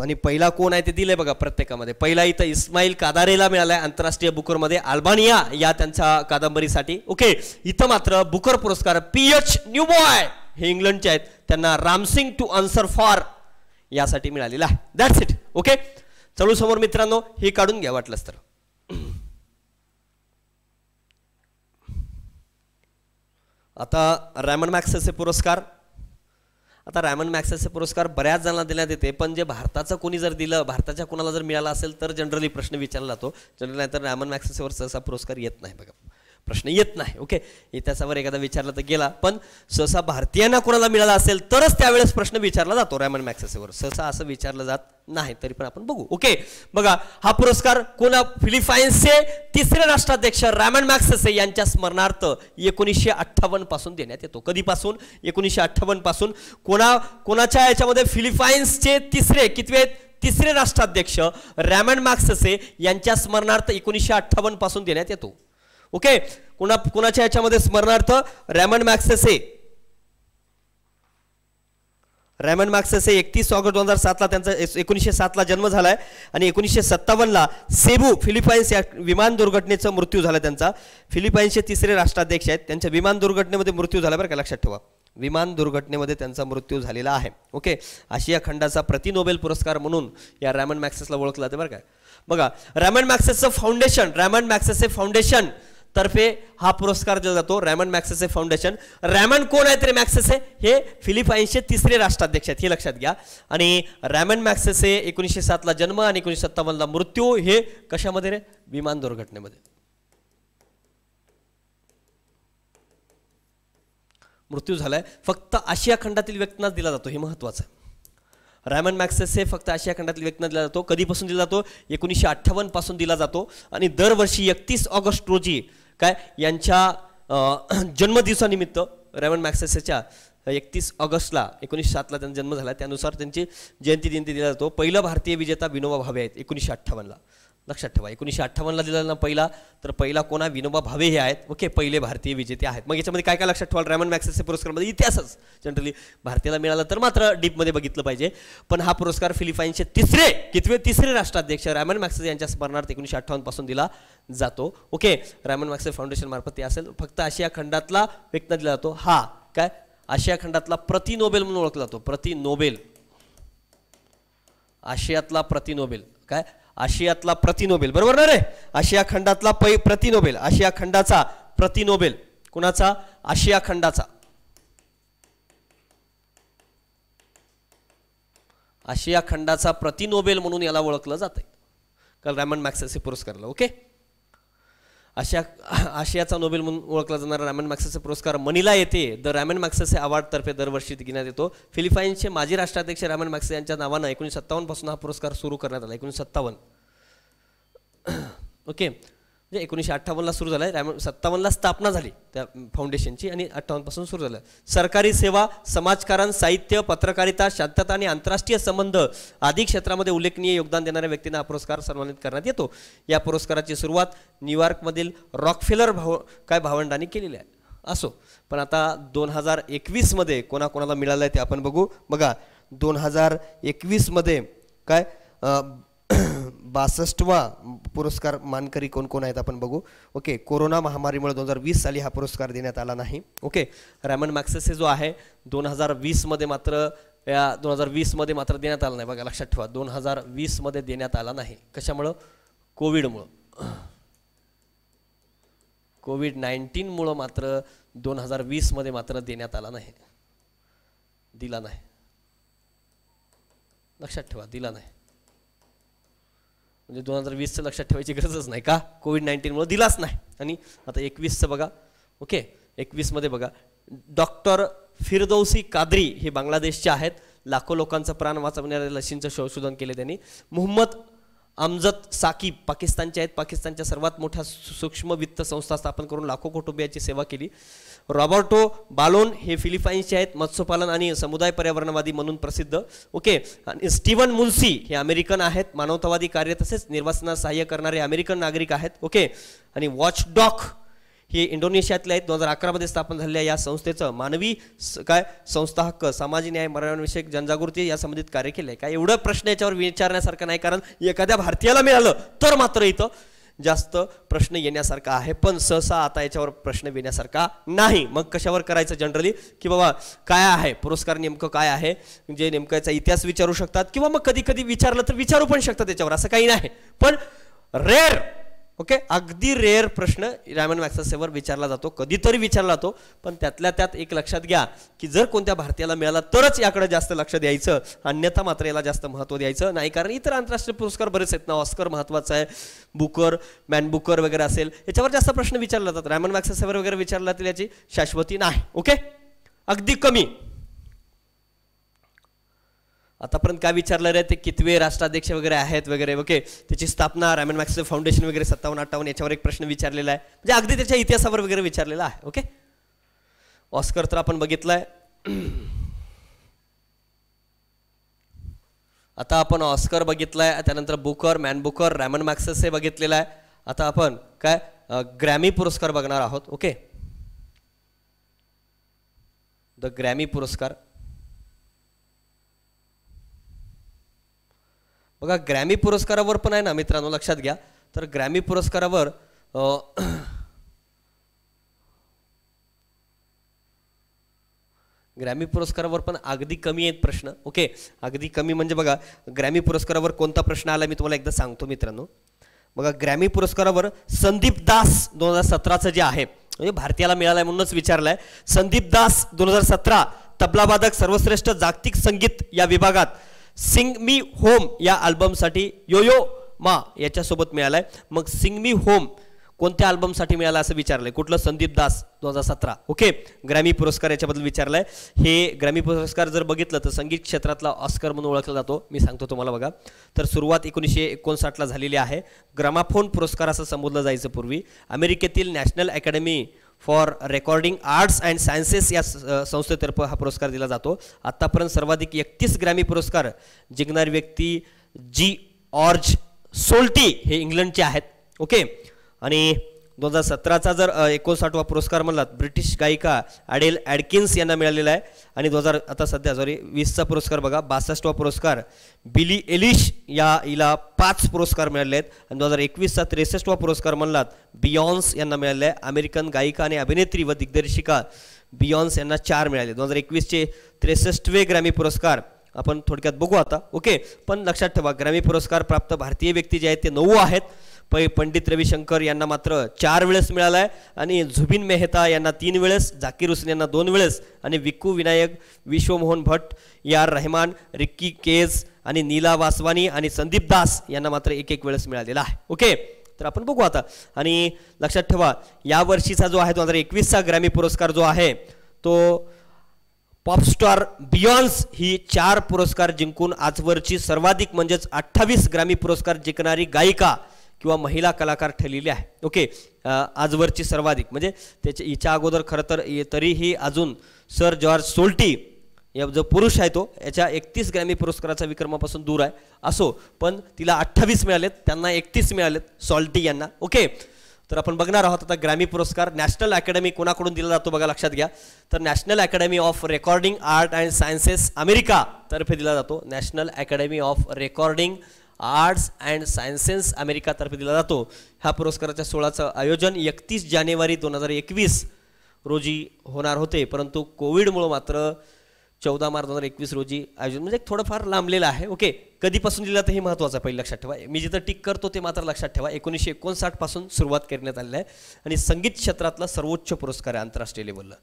[SPEAKER 1] आणि पहिला कोण आहे ते दिलंय बघा प्रत्येकामध्ये. पहिला इथं इस्माईल कादारेला मिळालाय आंतरराष्ट्रीय बुकरमध्ये अल्बानिया या त्यांच्या कादंबरीसाठी. ओके इथं मात्र बुकर पुरस्कार पी एच न्यू बॉय हे इंग्लंडचे आहेत. त्यांना रामसिंग टू आन्सर फॉर यासाठी मिळालेला आहे. दॅट्स इट ओके चलू समोर मित्रांनो हे काढून घ्या वाटलंच तर. आता रॅमन मॅक्सेसचे पुरस्कार. आता रॅमन मॅक्सेसचे पुरस्कार बऱ्याच जणांना देण्यात येते पण जे भारताचं कोणी जर दिलं भारताच्या कोणाला जर मिळाला असेल तर जनरली प्रश्न विचारला जातो. जनरली नाहीतर रॅमन मॅक्सेसवर सहसा पुरस्कार येत नाही बघा. प्रश्न येत नाही ओके? इतिहासावर एखादा विचारला तर गेला. पण सहसा भारतीयांना कोणाला मिळाला असेल तरच त्यावेळेस प्रश्न विचारला जातो रॅमन मॅक्सेसेवर सहसा असं विचारलं जात नाही तरी पण आपण बघू ओके? बघा हा पुरस्कार कोणा फिलिपाईन्सचे तिसरे राष्ट्राध्यक्ष रॅमन मॅक्सेसे यांच्या स्मरणार्थ एकोणीसशे अठ्ठावन्नपासून देण्यात येतो. कधीपासून? एकोणीसशे अठ्ठावन्नपासून. कोणा कोणाच्या याच्यामध्ये फिलिपाईन्सचे तिसरे कितवे तिसरे राष्ट्राध्यक्ष रॅमन मॅक्सेसे यांच्या स्मरणार्थ एकोणीसशे अठ्ठावन्नपासून देण्यात येतो. ओके कुणा कुणाच्या याच्यामध्ये स्मरणार्थ? रॅमन मॅक्सेसे रॅमन मॅक्सेसे एकतीस ऑगस्ट दोन हजार सातला त्यांचा एकोणीसशे सातला जन्म झालाय आणि एकोणीसशे सत्तावन्नला सेबू फिलिपाईन्स या विमान दुर्घटनेचा मृत्यू झाला त्यांचा. फिलिपाईन्सचे तिसरे राष्ट्राध्यक्ष आहेत. त्यांच्या विमान दुर्घटनेमध्ये मृत्यू झाला बरं का? लक्षात ठेवा. विमान दुर्घटनेमध्ये त्यांचा मृत्यू झालेला आहे. ओके आशिया खंडाचा प्रति नोबेल पुरस्कार म्हणून या रॅमन मॅक्सेसला ओळखला जाते बरं काय बघा रॅमन मॅक्सेसचं फाउंडेशन रॅमन मॅक्सेसचे फाउंडेशन तर्फे हा पुरस्कार दिला जातो रॅमन मॅक्सेसे फाउंडेशन. रॅमन कोण आहेत रे मॅक्सेसे? हे फिलिपाईन्सचे तिसरे राष्ट्राध्यक्ष आहेत हे लक्षात घ्या. आणि रॅमन मॅक्सेसे एकोणीसशे सातला जन्म आणि एकोणीसशे सत्तावन्नला मृत्यू हे कशामध्ये रे? विमान दुर्घटनेमध्ये. मृत्यू झालाय. फक्त आशिया खंडातील व्यक्तींनाच दिला जातो हे महत्वाचं रॅमन मॅक्सेस हे फक्त आशिया खंडातील व्यक्तींना दिला जातो कधीपासून दिला जातो? एकोणीसशे अठ्ठावन्नपासून दिला जातो. आणि दरवर्षी एकतीस ऑगस्ट रोजी काय? यांच्या जन्मदिवसानिमित्त रेवन मॅक्सेसच्या एकतीस ऑगस्टला एकोणीसशे सातला त्यांचा जन्म झाला. त्यानुसार त्यांची जयंती जयंती दिला जातो. पहिलं भारतीय विजेता विनोबा भावे आहेत एकोणीसशे अठ्ठावन्नला. लक्षात ठेवा. एकोणीसशे अठ्ठावन्नला दिलेला ना पहिला तर पहिला कोणा? विनोबा भावे हे आहेत. ओके पहिले भारतीय विजेते आहेत. मग याच्यामध्ये काय काय लक्षात ठेवा रॅमन मॅक्सेसचे पुरस्कारमध्ये इतिहासच. जनरली भारतीयाला मिळाला तर मात्र डीपमध्ये बघितलं पाहिजे. पण हा पुरस्कार फिलिपाईनचे तिसरे कितवे तिसरे राष्ट्राध्यक्ष रॅमन मॅक्सेस यांच्या स्मरणार्थ एकोणीसशे अठ्ठावन्नपासून दिला जातो. ओके रॅमन मॅक्सेस फाउंडेशन मार्फत ते असेल. फक्त आशिया खंडातला व्यक्त दिला जातो. हा काय? आशिया खंडातला प्रति नोबेल म्हणून ओळखला जातो. प्रति नोबेल. आशियातला प्रति नोबेल. काय? आशियातला प्रतिनोबेल बरोबर ना रे? आशिया खंडातला पै प्रतिनोबेल आशिया खंडाचा प्रतिनोबेल कुणाचा? आशिया खंडाचा. आशिया खंडाचा प्रतिनोबेल म्हणून याला ओळखलं जात काल रॅमन मॅक्सेस पुरस्कारला ओके? आशिया आशियाचा नोबेल म्हणून ओळखला जाणारा रॅमन मॅक्सेसे पुरस्कार मनीला येते द रॅमन मॅक्सेसे अवॉर्डतर्फे दरवर्षी घेण्यात येतो. फिलिपाईन्सचे माजी राष्ट्राध्यक्ष रॅमन मॅक्से यांच्या नावानं एकोणीसशे सत्तावन्न हा पुरस्कार सुरू करण्यात आला एकोणीसशे सत्तावन्न. ओके म्हणजे एकोणीसशे अठ्ठावन्नला सुरू झालं आहे त्यामुळे सत्तावन्नला स्थापना झाली त्या फाउंडेशनची आणि अठ्ठावन्नपासून सुरू झालं. सरकारी सेवा समाजकारण साहित्य पत्रकारिता शांतता आणि आंतरराष्ट्रीय संबंध आदी क्षेत्रामध्ये उल्लेखनीय योगदान देणाऱ्या व्यक्तींना हा पुरस्कार सन्मानित करण्यात येतो. या पुरस्काराची सुरुवात न्यूयॉर्कमधील रॉकफेलर भाव काय भावंडांनी केलेली आहे. असो. पण आता दोन हजार एकवीसमध्ये कोणाकोणाला मिळालं आहे ते आपण बघू. बघा दोन हजार एकवीसमध्ये काय बासष्टवा पुरस्कार मानकरी कोण कोण आहेत आपण बघू. ओके कोरोना महामारीमुळे दोन हजार वीस साली हा पुरस्कार देण्यात आला नाही. ओके रॅमन मॅक्सेसे जो आहे दोन हजार वीसमध्ये मात्र या दोन हजार वीसमध्ये मात्र देण्यात आला नाही. बघा लक्षात ठेवा दोन हजार वीसमध्ये देण्यात आला नाही. कशामुळं? कोविडमुळं. कोविड नाईन्टीनमुळं मात्र दोन हजार वीसमध्ये मात्र देण्यात आला नाही. दिला नाही. लक्षात ठेवा दिला नाही. म्हणजे दोन हजार वीसचं लक्षात ठेवायची गरजच नाही का? कोविड नाईन्टीनमुळे दिलाच नाही. आणि आता एकवीसचं बघा. ओके एकवीसमध्ये बघा. डॉक्टर फिरदौसी कादरी हे बांगलादेशचे आहेत. लाखो लोकांचं प्राण वाचवणाऱ्या लसींचं संशोधन केले त्यांनी. मोहम्मद अमजद साकीब पाकिस्तानचे आहेत. पाकिस्तानच्या सर्वात मोठ्या सूक्ष्म वित्त संस्था स्थापन करून लाखो कुटुंबियाची सेवा केली. रॉबर्टो बालोन हे फिलिपाईन्सचे आहेत मत्स्यपालन आणि समुदाय पर्यावरणवादी म्हणून प्रसिद्ध. ओके आणि स्टीवन मुन्सी हे अमेरिकन आहेत मानवतावादी कार्य तसेच निर्वासनात सहाय्य करणारे अमेरिकन नागरिक आहेत. ओके आणि वॉचडॉक हे इंडोनेशियातले आहेत. दोन हजार अकरामध्ये स्थापन झालेल्या या संस्थेचं मानवी स- काय संस्था हक्क सामाजिक न्याय मरणविषयक जनजागृती या संबंधित कार्य केलं आहे काय एवढं प्रश्न याच्यावर विचारण्यासारखं नाही कारण एखाद्या भारतीयाला मिळालं तर मात्र इथं जास्त प्रश्न येण्यासारखा आहे. पण सहसा आता याच्यावर प्रश्न येण्यासारखा नाही. मग कशावर करायचं जनरली की बाबा काय आहे? पुरस्कार नेमकं काय आहे? म्हणजे नेमकं याचा इतिहास विचारू शकतात. किंवा मग कधी कधी विचारलं तर विचारू पण शकतात त्याच्यावर असं काही नाही. पण रेअर ओके? अगदी रेअर प्रश्न रायमन मॅक्सेसवर विचारला जातो. कधीतरी विचारला जातो. पण त्यातल्या त्यात एक लक्षात घ्या की जर कोणत्या भारतीयाला मिळाला तरच याकडे जास्त लक्ष द्यायचं. अन्यथा मात्र याला जास्त महत्त्व द्यायचं नाही. कारण इतर आंतरराष्ट्रीय पुरस्कार बरेच आहेत ना. ऑस्कर महत्त्वाचा आहे. बुकर मॅन बुकर वगैरे असेल. याच्यावर जास्त प्रश्न विचारले जातात. रायमन मॅक्सेसवर वगैरे विचारला तर याची शाश्वती नाही. ओके? अगदी कमी. आतापर्यंत काय विचारलं रे? ते कितवे राष्ट्राध्यक्ष वगैरे आहेत वगैरे ओके? त्याची स्थापना रॅमन मॅक्स फाउंडेशन वगैरे सत्तावन्न अठ्ठावन्न याच्यावर एक प्रश्न विचारलेला आहे. म्हणजे अगदी त्याच्या इतिहासावर वगैरे विचारलेला आहे ओके? ऑस्कर तर आपण बघितलाय. आता आपण ऑस्कर बघितलाय त्यानंतर Booker Man Booker Ramon Magsaysay हे बघितलेलं आहे. आता आपण काय ग्रॅमी पुरस्कार बघणार आहोत ओके? द ग्रॅमी पुरस्कार. बघा ग्रॅमी पुरस्कारावर पण आहे ना मित्रांनो लक्षात घ्या. तर ग्रॅमी पुरस्कारावर ग्रॅमी पुरस्कारावर पण अगदी कमी आहेत प्रश्न. ओके अगदी कमी म्हणजे बघा ग्रॅमी पुरस्कारावर कोणता प्रश्न आला मी तुम्हाला एकदा सांगतो मित्रांनो. बघा ग्रॅमी पुरस्कारावर संदीप दास दोन हजार सतराचं जे आहे म्हणजे भारतीयाला आहे म्हणूनच विचारलाय. संदीप दास दोन हजार सतरा तबलावादक सर्वश्रेष्ठ जागतिक संगीत या विभागात सिंग मी होम या अल्बमसाठी यो मा याच्यासोबत मिळालाय. मग सिंग मी होम कोणत्या अल्बमसाठी मिळाला असं विचारलंय? कुठलं संदीप दास दोन हजार सतरा. ओके ग्रॅमी पुरस्कार याच्याबद्दल विचारलाय. हे ग्रॅमी पुरस्कार जर बघितलं तर संगीत क्षेत्रातला ऑस्कर म्हणून ओळखला जातो. मी सांगतो तुम्हाला बघा. तर सुरुवात एकोणीसशे एकोणसाठला झालेली आहे. ग्रामाफोन पुरस्कार असं संबोधलं जायचं पूर्वी. अमेरिकेतील national academy for recording arts and sciences या स- संस्थेतर्फे हा पुरस्कार दिला जातो. आत्तापर्यंत सर्वाधिक एकतीस ग्रॅमी पुरस्कार जिंकणारी व्यक्ती जी ऑर्ज सोल्टी हे इंग्लंडचे आहेत. ओके? आणि दोन हजार सतराचा जर एकोणसाठवा पुरस्कार म्हणलात ब्रिटिश गायिका ॲडेल ॲडकिन्स यांना मिळालेला आहे. आणि दोन हजार आता सध्या सॉरी वीसचा पुरस्कार बघा बासष्टवा पुरस्कार बिली एलिश या हिला पाच पुरस्कार मिळाले आहेत. आणि दोन हजार एकवीसचा त्रेसष्टवा पुरस्कार म्हणलात बियॉन्स यांना मिळालेला आहे. अमेरिकन गायिका आणि अभिनेत्री व दिग्दर्शिका बियॉन्स यांना चार मिळाले दोन हजार एकवीसचे त्रेसष्टवे ग्रॅमी पुरस्कार आपण थोडक्यात बघू आता. ओके पण लक्षात ठेवा ग्रॅमी पुरस्कार प्राप्त भारतीय व्यक्ती जे आहेत ते नऊ आहेत. पै पंडित रविशंकर यांना मात्र चार वेळेस मिळाला आहे आणि झुबिन मेहता यांना तीन वेळेस झाकीर हुसेन यांना दोन वेळेस आणि विक्कू विनायक विश्वमोहन भट या आर रहमान रिक्की केज आणि नीला वासवानी आणि संदीप दास यांना मात्र एक एक वेळेस मिळालेला आहे. ओके? तर आपण बघू आता. आणि लक्षात ठेवा या वर्षीचा जो आहे दोन हजार एकवीसचा ग्रॅमी पुरस्कार जो आहे तो पॉपस्टार बियॉन्स ही चार पुरस्कार जिंकून आजवरची सर्वाधिक म्हणजेच अठ्ठावीस ग्रॅमी पुरस्कार जिंकणारी गायिका किंवा महिला कलाकार ठरलेली आहे. ओके आजवरची सर्वाधिक. म्हणजे त्याच्या हिच्या अगोदर खरं तर तरीही अजून सर जॉर्ज सोल्टी या जो पुरुष आहे तो याच्या एकतीस ग्रॅमी पुरस्काराच्या विक्रमापासून दूर आहे. असो पण तिला अठ्ठावीस मिळालेत त्यांना एकतीस मिळालेत सॉल्टी यांना. ओके तर आपण बघणार आहोत आता ग्रॅमी पुरस्कार. नॅशनल अकॅडमी कोणाकडून दिला जातो बघा लक्षात घ्या. तर national academy of recording art and sciences America तर्फे दिला जातो. National academy of recording arts and sciences अमेरिकातर्फे दिला जातो. ह्या पुरस्काराच्या सोहळ्याचं आयोजन एकतीस जानेवारी दोन हजार एकवीस रोजी होणार होते. परंतु कोविडमुळं मात्र चौदा मार्च दोन हजार एकवीस रोजी आयोजन म्हणजे थोडंफार लांबलेलं आहे. ओके कधीपासून दिलं तर हे महत्त्वाचं आहे पहिलं लक्षात ठेवा. मी जिथं टिक करतो ते मात्र लक्षात ठेवा. एकोणीसशे एकोणसाठपासून सुरुवात करण्यात आलेलं आहे. आणि संगीत क्षेत्रातला सर्वोच्च पुरस्कार आहे आंतरराष्ट्रीय लेवलला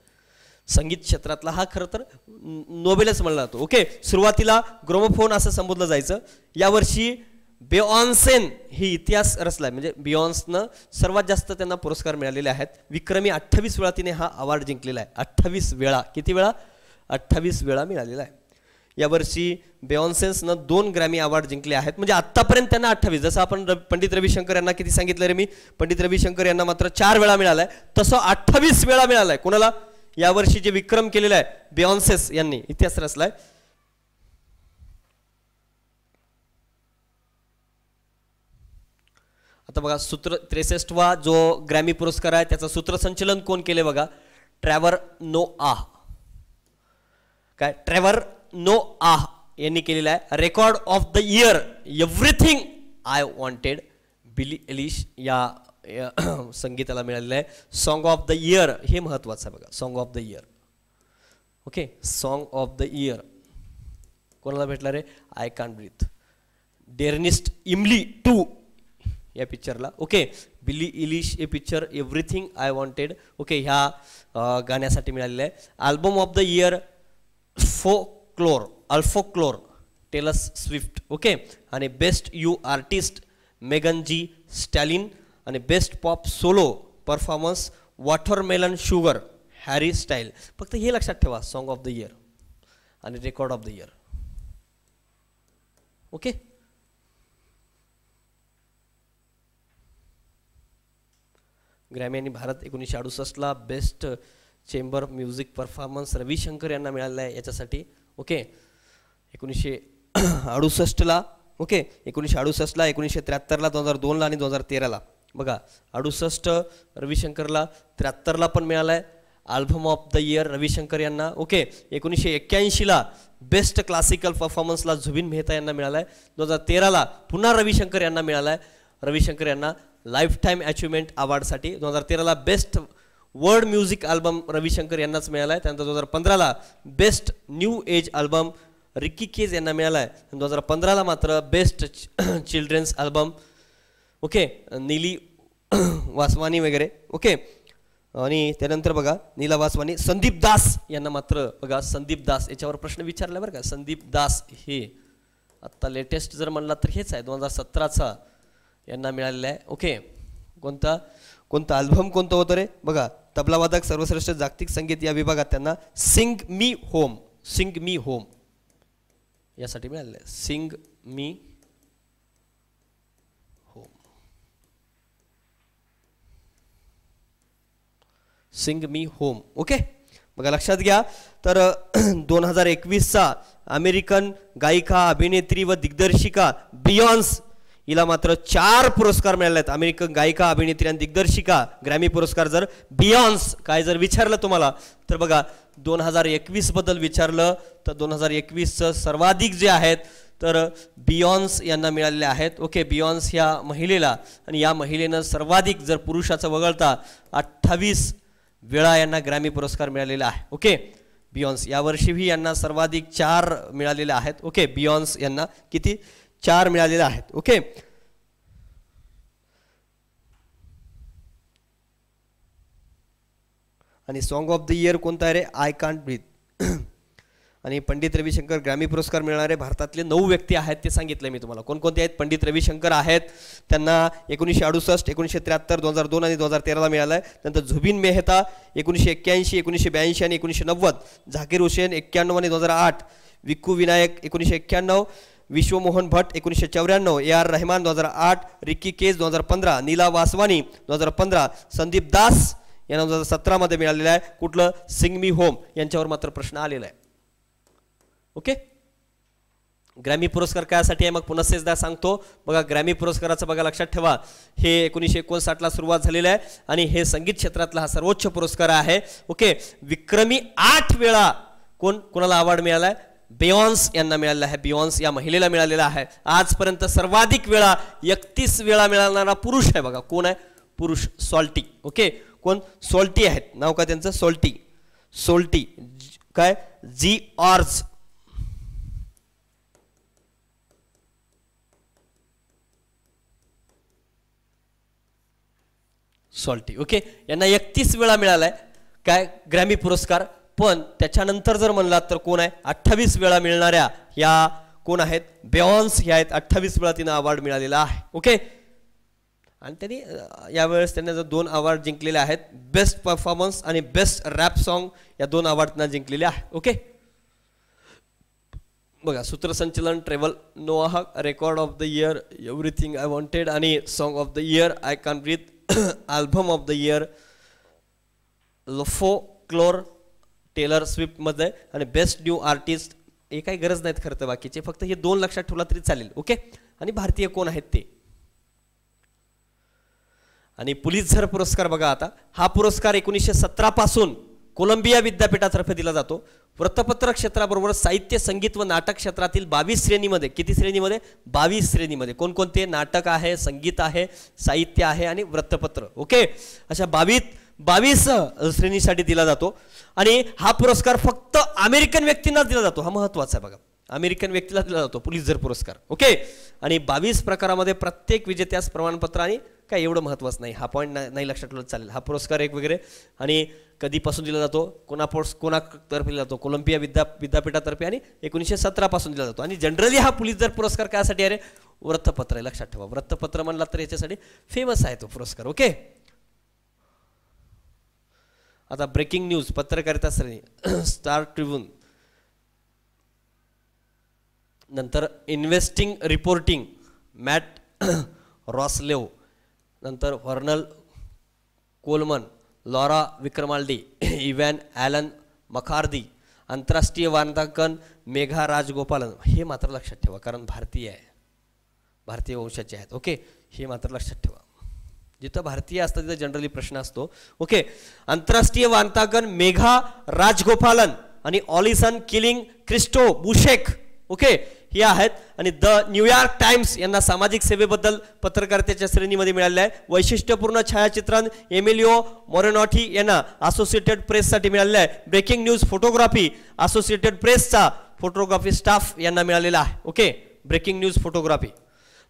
[SPEAKER 1] संगीत क्षेत्रातला हा खरं तर नोबेलच म्हणला जातो. ओके सुरुवातीला ग्रोमोफोन असं संबोधलं जायचं. यावर्षी बेऑन्सेन ही इतिहास रचलाय. म्हणजे बियॉन्सनं सर्वात जास्त त्यांना पुरस्कार मिळालेले आहेत. विक्रमी अठ्ठावीस वेळा तिने हा अवॉर्ड जिंकलेला आहे. अठ्ठावीस वेळा. किती वेळा? अठ्ठावीस वेळा मिळालेला आहे. यावर्षी बेऑन्सेन्सनं दोन ग्रॅमी अवॉर्ड जिंकले आहेत. म्हणजे आत्तापर्यंत त्यांना अठ्ठावीस. जसं आपण पंडित रविशंकर यांना किती सांगितलं रे मी? पंडित रविशंकर यांना मात्र चार वेळा मिळालाय. तसं अठ्ठावीस वेळा मिळालाय. कोणाला? यावर्षी जे विक्रम केलेला आहे बियॉन्सेस यांनी इतिहास रचलाय. आता बघा सूत्र त्रेसष्टवा जो ग्रॅमी पुरस्कार आहे त्याचं सूत्रसंचलन कोण केले बघा? ट्रॅव्हर नो आह काय? ट्रॅव्हर नो आह यांनी केलेला आहे. Record of the year everything I wanted Billie Eilish या संगीताला मिळालेलं आहे. सॉन्ग ऑफ द इयर हे महत्वाचं आहे बघा. Song of the year okay song of the year कोणाला भेटला रे? आय कान ब्रीथ डेरनिस्ट इमली टू या पिक्चरला ओके बिली इलिश हे picture everything I wanted okay ह्या गाण्यासाठी मिळालेलं आहे. Album of the year folklore folklore Taylor Swift okay आणि best new artist Megan Thee Stallion आणि best pop solo performance watermelon sugar Harry Style फक्त हे लक्षात ठेवा सॉन्ग ऑफ द इयर आणि record of the year okay Grammy आणि भारत एकोणीसशे अडुसष्टला best chamber music performance Ravi Shankar यांना मिळालेला आहे याच्यासाठी. ओके एकोणीसशे अडुसष्टला ओके एकोणीसशे अडुसष्टला एकोणीसशे त्र्याहत्तरला दोन हजार दोनला आणि दोन हजार तेराला. बघा अडुसष्ट रविशंकरला त्र्याहत्तरला पण मिळाला आहे album of the year Ravi Shankar यांना. ओके एकोणीसशे एक्क्याऐंशीला बेस्ट क्लासिकल परफॉर्मन्सला झुबिन मेहता यांना मिळाला आहे दोन हजार तेराला पुन्हा रविशंकर यांना मिळाला आहे रविशंकर यांना लाईफ टाईम अचिव्हमेंट अवॉर्डसाठी दोन हजार तेराला best world music album Ravi Shankar यांनाच मिळाला आहे त्यानंतर दोन हजार पंधराला best new age album Ricky Kej यांना मिळाला आहे दोन हजार पंधराला मात्र बेस्ट चिल्ड्रन्स अल्बम ओके नीली वासवानी वगैरे. ओके आणि त्यानंतर बघा नीला वासवानी संदीप दास यांना मात्र बघा संदीप दास याच्यावर प्रश्न विचारला बरं का? संदीप दास हे आत्ता लेटेस्ट जर म्हणला तर हेच आहे दोन हजार सतराचा यांना मिळालेला आहे. ओके कोणता? कोणता अल्बम कोणतं होतं रे? बघा तबलावादक सर्वश्रेष्ठ जागतिक संगीत या विभागात त्यांना sing me home sing me home यासाठी मिळालेलं आहे. Sing me sing me home. Okay बघा लक्षात घ्या. तर दोन हजार एकवीसचा अमेरिकन गायिका अभिनेत्री व दिग्दर्शिका बियॉन्स हिला मात्र चार पुरस्कार मिळाले आहेत. अमेरिकन गायिका अभिनेत्री आणि दिग्दर्शिका ग्रॅमी पुरस्कार जर बियॉन्स काय जर विचारलं तुम्हाला तर बघा दोन हजार एकवीसबद्दल विचारलं तर दोन हजार एकवीसचं सर्वाधिक जे आहेत तर बियॉन्स यांना मिळालेले आहेत. ओके बियॉन्स ह्या महिलेला आणि या महिलेनं सर्वाधिक जर पुरुषाचं वगळता अठ्ठावीस वेळा यांना ग्रॅमी पुरस्कार मिळालेला आहे. ओके बियॉन्स यावर्षीही यांना सर्वाधिक चार मिळालेले आहेत. ओके बियॉन्स यांना किती? चार मिळालेले आहेत. ओके आणि सॉन्ग ऑफ द इयर कोणता आहे रे? आय कांट ब्रीथ आणि पंडित रविशंकर ग्रामी पुरस्कार मिळणारे भारतातले नऊ व्यक्ती आहेत ते सांगितलं मी तुम्हाला. कोणकोणते आहेत? पंडित रविशंकर आहेत. त्यांना एकोणीसशे अडुसष्ट एकोणीसशे त्र्याहत्तर दोन हजार दोन आणि दोन हजार तेराला मिळाला आहे नंतर झुबिन मेहता एकोणीसशे एक्क्याऐंशी एकोणीसशे ब्याऐंशी आणि एकोणीसशे नव्वद. झाकीर हुसेन एक्क्याण्णव आणि दोन हजार आठ. विक्कू विनायक एकोणीसशे एक्क्याण्णव. विश्वमोहन भट्ट एकोणीसशे चौऱ्याण्णव. ए आर रहमान दोन हजार आठ. रिक्की केस दोन हजार पंधरा. नीला वासवानी दोन हजार पंधरा. संदीप दास यांना दोन हजार सतरामध्ये मिळालेलं आहे. कुठलं? सिंगमी होम यांच्यावर मात्र प्रश्न आलेला आहे. ओके? ग्रॅमी पुरस्कार कायसाठी आहे मग पुन्हा एकदा सांगतो. बघा ग्रॅमी पुरस्काराचं बघा लक्षात ठेवा. हे एकोणीसशे एकोणसाठला सुरुवात झालेलं आहे आणि हे संगीत क्षेत्रातला हा सर्वोच्च पुरस्कार आहे. ओके? विक्रमी आठ वेळा कोण कोणाला अवॉर्ड मिळाला आहे बियॉन्स यांना मिळालेला आहे. बियॉन्स या महिलेला मिळालेला आहे. आजपर्यंत सर्वाधिक वेळा एकतीस वेळा मिळाणारा पुरुष आहे बघा. कोण आहे? पुरुष सॉल्टी. ओके? कोण? सॉल्टी आहेत. नाव का त्यांचं? सॉल्टी. सोल्टी. काय? जी ऑर्ज सॉल्टी ओके यांना एकतीस वेळा मिळालाय. काय? ग्रॅमी पुरस्कार. पण त्याच्यानंतर जर म्हणलात तर कोण आहे? अठ्ठावीस वेळा मिळणाऱ्या या कोण आहेत? बेऑन्स ह्या आहेत. अठ्ठावीस वेळा तिनं अवॉर्ड मिळालेला आहे. ओके आणि त्यांनी यावेळेस त्यांनी जर दोन अवॉर्ड जिंकलेले आहेत बेस्ट परफॉर्मन्स आणि बेस्ट रॅप सॉन्ग या दोन अवॉर्ड त्यांना जिंकलेले आहे ओके बघा सूत्रसंचलन Trevor Noah record of the year everything I wanted आणि song of the year I can breathe album of the year folklore Taylor स्विफ्टमध्ये आणि बेस्ट न्यू आर्टिस्ट हे काही गरज नाहीत खरं तर बाकीचे. फक्त हे दोन लक्षात ठेवला तरी चालेल ओके आणि भारतीय कोण आहेत ते? आणि पुलिस झर पुरस्कार बघा आता हा पुरस्कार एकोणीसशे सतरा पासून कोलंबिया विद्यापीठातर्फे दिला जातो. वृत्तपत्र क्षेत्राबरोबर साहित्य संगीत व नाटक क्षेत्रातील बावीस श्रेणीमध्ये किती श्रेणीमध्ये? बावीस श्रेणीमध्ये. कोणकोणते? नाटक आहे संगीत आहे साहित्य आहे आणि वृत्तपत्र. ओके? अशा बावीस बावीस श्रेणीसाठी दिला जातो. आणि हा पुरस्कार फक्त अमेरिकन व्यक्तींनाच दिला जातो. हा महत्त्वाचा आहे बघा. अमेरिकन व्यक्तीला दिला जातो जर पुरस्कार. ओके आणि बावीस प्रकारामध्ये प्रत्येक विजेत्यास प्रमाणपत्र आणि काय एवढं महत्त्वाचं नाही. हा पॉईंट नाही लक्षात ठेवलं चालेल. हा पुरस्कार एक वगैरे. आणि कधीपासून दिला जातो? कोणा पोर्स कोणातर्फे दिला जातो? कोलंबिया विद्या विद्यापीठातर्फे आणि एकोणीसशे सतरापासून दिला जातो. आणि जनरली हा पुलिसझर जर पुरस्कार कायसाठी अरे वृत्तपत्र आहे लक्षात ठेवा. वृत्तपत्र म्हणला तर याच्यासाठी फेमस आहे तो पुरस्कार. ओके आता ब्रेकिंग न्यूज पत्रकारिता श्रेणी. स्टार ट्रिब्यून नंतर इन्व्हेस्टिंग रिपोर्टिंग मॅट रॉसलेव नंतर व्हर्नल कोलमन लॉरा विक्रमाल्डी इव्हॅन ॲलन मखार्दी आंतरराष्ट्रीय वार्तांकन मेघा राजगोपालन. हे मात्र लक्षात ठेवा कारण भारतीय आहे. भारतीय वंशाचे आहेत. ओके? हे मात्र लक्षात ठेवा. जिथं भारतीय असतं तिथं जनरली प्रश्न असतो. ओके? आंतरराष्ट्रीय वार्तांकन मेघा राजगोपालन आणि Alison Killing Christo Buschek. Okay? हे आहेत. आणि द न्यूयॉर्क टाइम्स यांना सामाजिक सेवेबद्दल पत्रकारितेच्या श्रेणीमध्ये मिळाले आहे. वैशिष्ट्यपूर्ण छायाचित्रण एमिलिओ मॉरेनॉटी यांना असोसिएटेड प्रेससाठी मिळालेलं आहे. ब्रेकिंग न्यूज फोटोग्राफी असोसिएटेड प्रेसचा फोटोग्राफी स्टाफ यांना मिळालेला आहे. ओके? Breaking news photography.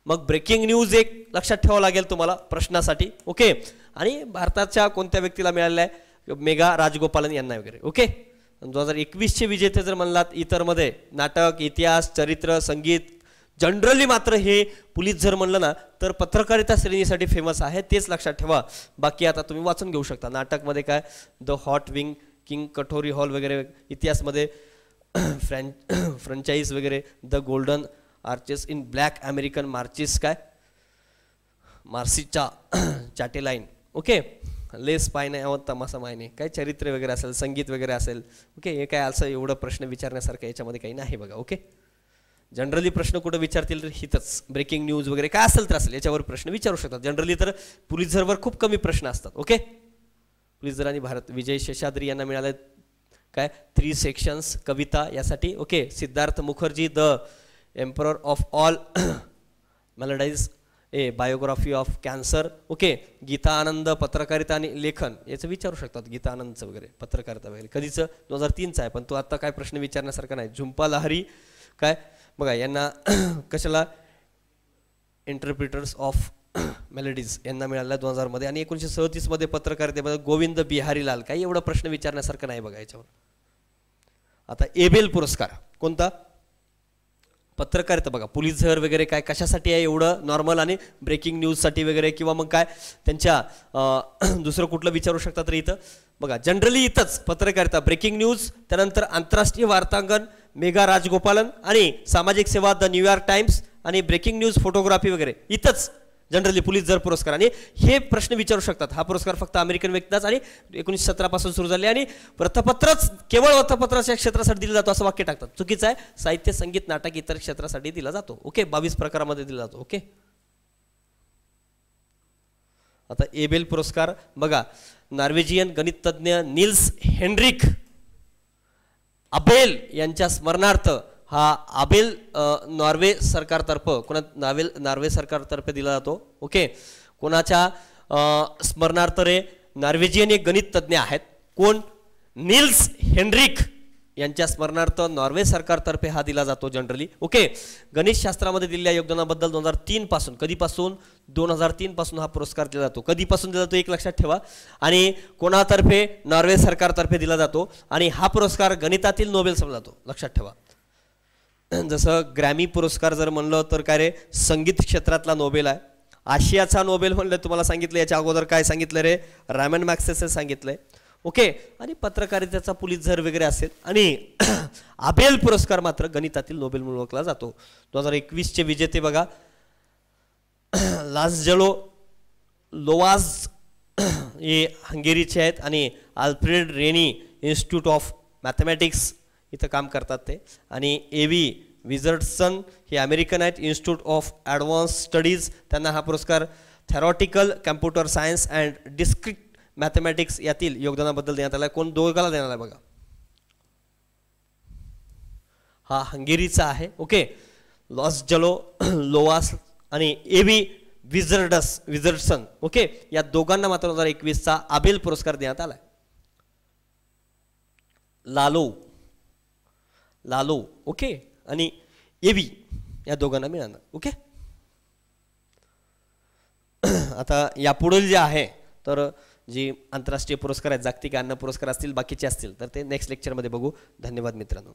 [SPEAKER 1] मग ब्रेकिंग न्यूज एक लक्षात ठेवावं लागेल तुम्हाला प्रश्नासाठी. ओके? आणि भारताच्या कोणत्या व्यक्तीला मिळालेलं आहे? मेगा राजगोपालन यांना वगैरे. ओके? दोन हजार एकवीसचे विजेते जर म्हणलात इतरमध्ये नाटक इतिहास चरित्र संगीत जनरली मात्र हे पोलीस जर म्हणलं ना तर पत्रकारिता श्रेणीसाठी फेमस आहे तेच लक्षात ठेवा. बाकी आता तुम्ही वाचून घेऊ शकता. नाटकमध्ये काय? The hot wing king Katori Hall वगैरे इतिहासमध्ये फ्रँच फ्रँचाईज वगैरे the golden arches in black American Marcia काय? मार्सिचा चॅटेलाईन ओके लेस पाय नाही आवत तमासा माय नाही काय चरित्र वगैरे असेल संगीत वगैरे असेल ओके हे काय असं एवढं प्रश्न विचारण्यासारखं याच्यामध्ये काही नाही बघा ओके जनरली प्रश्न कुठं विचारतील तर हितच. ब्रेकिंग न्यूज वगैरे काय असेल तर असेल याच्यावर प्रश्न विचारू शकतात. जनरली तर पुलिसरवर खूप कमी प्रश्न असतात ओके पुलिसर आणि भारत विजय शेषाद्री यांना मिळाले काय? थ्री सेक्शन्स कविता यासाठी okay Siddhartha Mukherjee the emperor of all maladies a biography of cancer okay Geeta Anand पत्रकारिता आणि लेखन याचं विचारू शकतात गीता आनंदचं वगैरे पत्रकारिता वगैरे. कधीचं? दोन हजार तीनचं आहे पण तो आत्ता काय प्रश्न विचारण्यासारखा नाही. झुंपा लहरी काय? बघा यांना कशाला? इंटरप्रिटर्स ऑफ मेलडीज यांना मिळाल्या दोन हजारमध्ये. आणि एकोणीसशे सदतीसमध्ये पत्रकारितेमध्ये गोविंद बिहारीलाल. काही एवढा प्रश्न विचारण्यासारखं नाही बघा याच्यावर. आता एबेल पुरस्कार. कोणता? पत्रकारिता बघा. पोलीस झर वगैरे काय कशासाठी आहे एवढं नॉर्मल आणि ब्रेकिंग न्यूजसाठी वगैरे किंवा मग काय त्यांच्या दुसरं कुठलं विचारू शकता तर इथं. बघा जनरली इथंच पत्रकारिता ब्रेकिंग न्यूज त्यानंतर आंतरराष्ट्रीय वार्तांकन मेगा राजगोपालन आणि सामाजिक सेवा द न्यूयॉर्क टाइम्स आणि ब्रेकिंग न्यूज फोटोग्राफी वगैरे. इथंच. जनरली पोलीस जर पुरस्कार आणि हे प्रश्न विचारू शकतात. हा पुरस्कार फक्त अमेरिकन व्यक्तीच आणि एकोणीसशे सतरापासून सुरू झाले आणि वृत्तपत्रच केवळ वृत्तपत्राच्या क्षेत्रासाठी दिलं जातो असं वाक्य टाकतात. चुकीचं आहे. साहित्य संगीत नाटक इतर क्षेत्रासाठी दिला जातो. ओके? बावीस प्रकारामध्ये दिला जातो. ओके? आता एबेल पुरस्कार. बघा नॉर्वेजियन गणिततज्ञ निल्स हेनरिक अबेल यांच्या स्मरणार्थ हा आबेल नॉर्वे सरकारतर्फ कोणा नावेल नॉर्वे सरकारतर्फे दिला जातो. ओके? कोणाच्या स्मरणार्थ रे नॉर्वेजियन एक गणित तज्ज्ञ आहेत. कोण? निल्स हेनरिक यांच्या स्मरणार्थ नॉर्वे सरकारतर्फे हा दिला जातो जनरली. ओके? गणितशास्त्रामध्ये दिलेल्या योगदानाबद्दल दोन हजार तीन पासून कधीपासून? दोन हजार तीन पासून हा पुरस्कार दिला जातो. कधीपासून दिला जातो? एक लक्षात ठेवा. आणि कोणातर्फे? नॉर्वे सरकारतर्फे दिला जातो. आणि हा पुरस्कार गणितातील नोबेल समजा जातो. लक्षात ठेवा. जसं ग्रॅमी पुरस्कार जर म्हणलं तर काय रे संगीत क्षेत्रातला नोबेल आहे. आशियाचा नोबेल म्हणलं तुम्हाला सांगितलं याच्या अगोदर काय सांगितलं रे? रॅमन मॅक्सेस आहे ओके आणि पत्रकारितेचा पुलिसझर वगैरे असेल आणि आबेल पुरस्कार मात्र गणितातील नोबेल म्हणून ओळखला जातो. दोन हजार एकवीसचे विजेते बघा. लासजलो लोवाज हे हंगेरीचे आहेत आणि Alfred Renyi institute of mathematics इथं काम करतात ते. आणि ए व्ही विझर्डसन हे अमेरिकन आहेत. इन्स्टिट्यूट ऑफ ॲडव्हान्स स्टडीज त्यांना हा पुरस्कार theoretical computer science and discrete mathematics यातील योगदानाबद्दल देण्यात आला कोण? दोघाला देण्यात आला बघा. हा हंगेरीचा आहे. ओके लॉस जलो लोवास आणि ए व्ही विझर्डस विझर्डसन ओके या दोघांना मात्र दोन हजार एकवीसचा आबेल पुरस्कार देण्यात आलाय. लालो. लालो. ओके आणि एवी या दोघांना मिळणार ओके? आता यापुढील जे आहे तर जी आंतरराष्ट्रीय पुरस्कार आहेत जागतिक अन्न पुरस्कार असतील बाकीचे असतील तर ते नेक्स्ट लेक्चरमध्ये बघू. धन्यवाद मित्रांनो.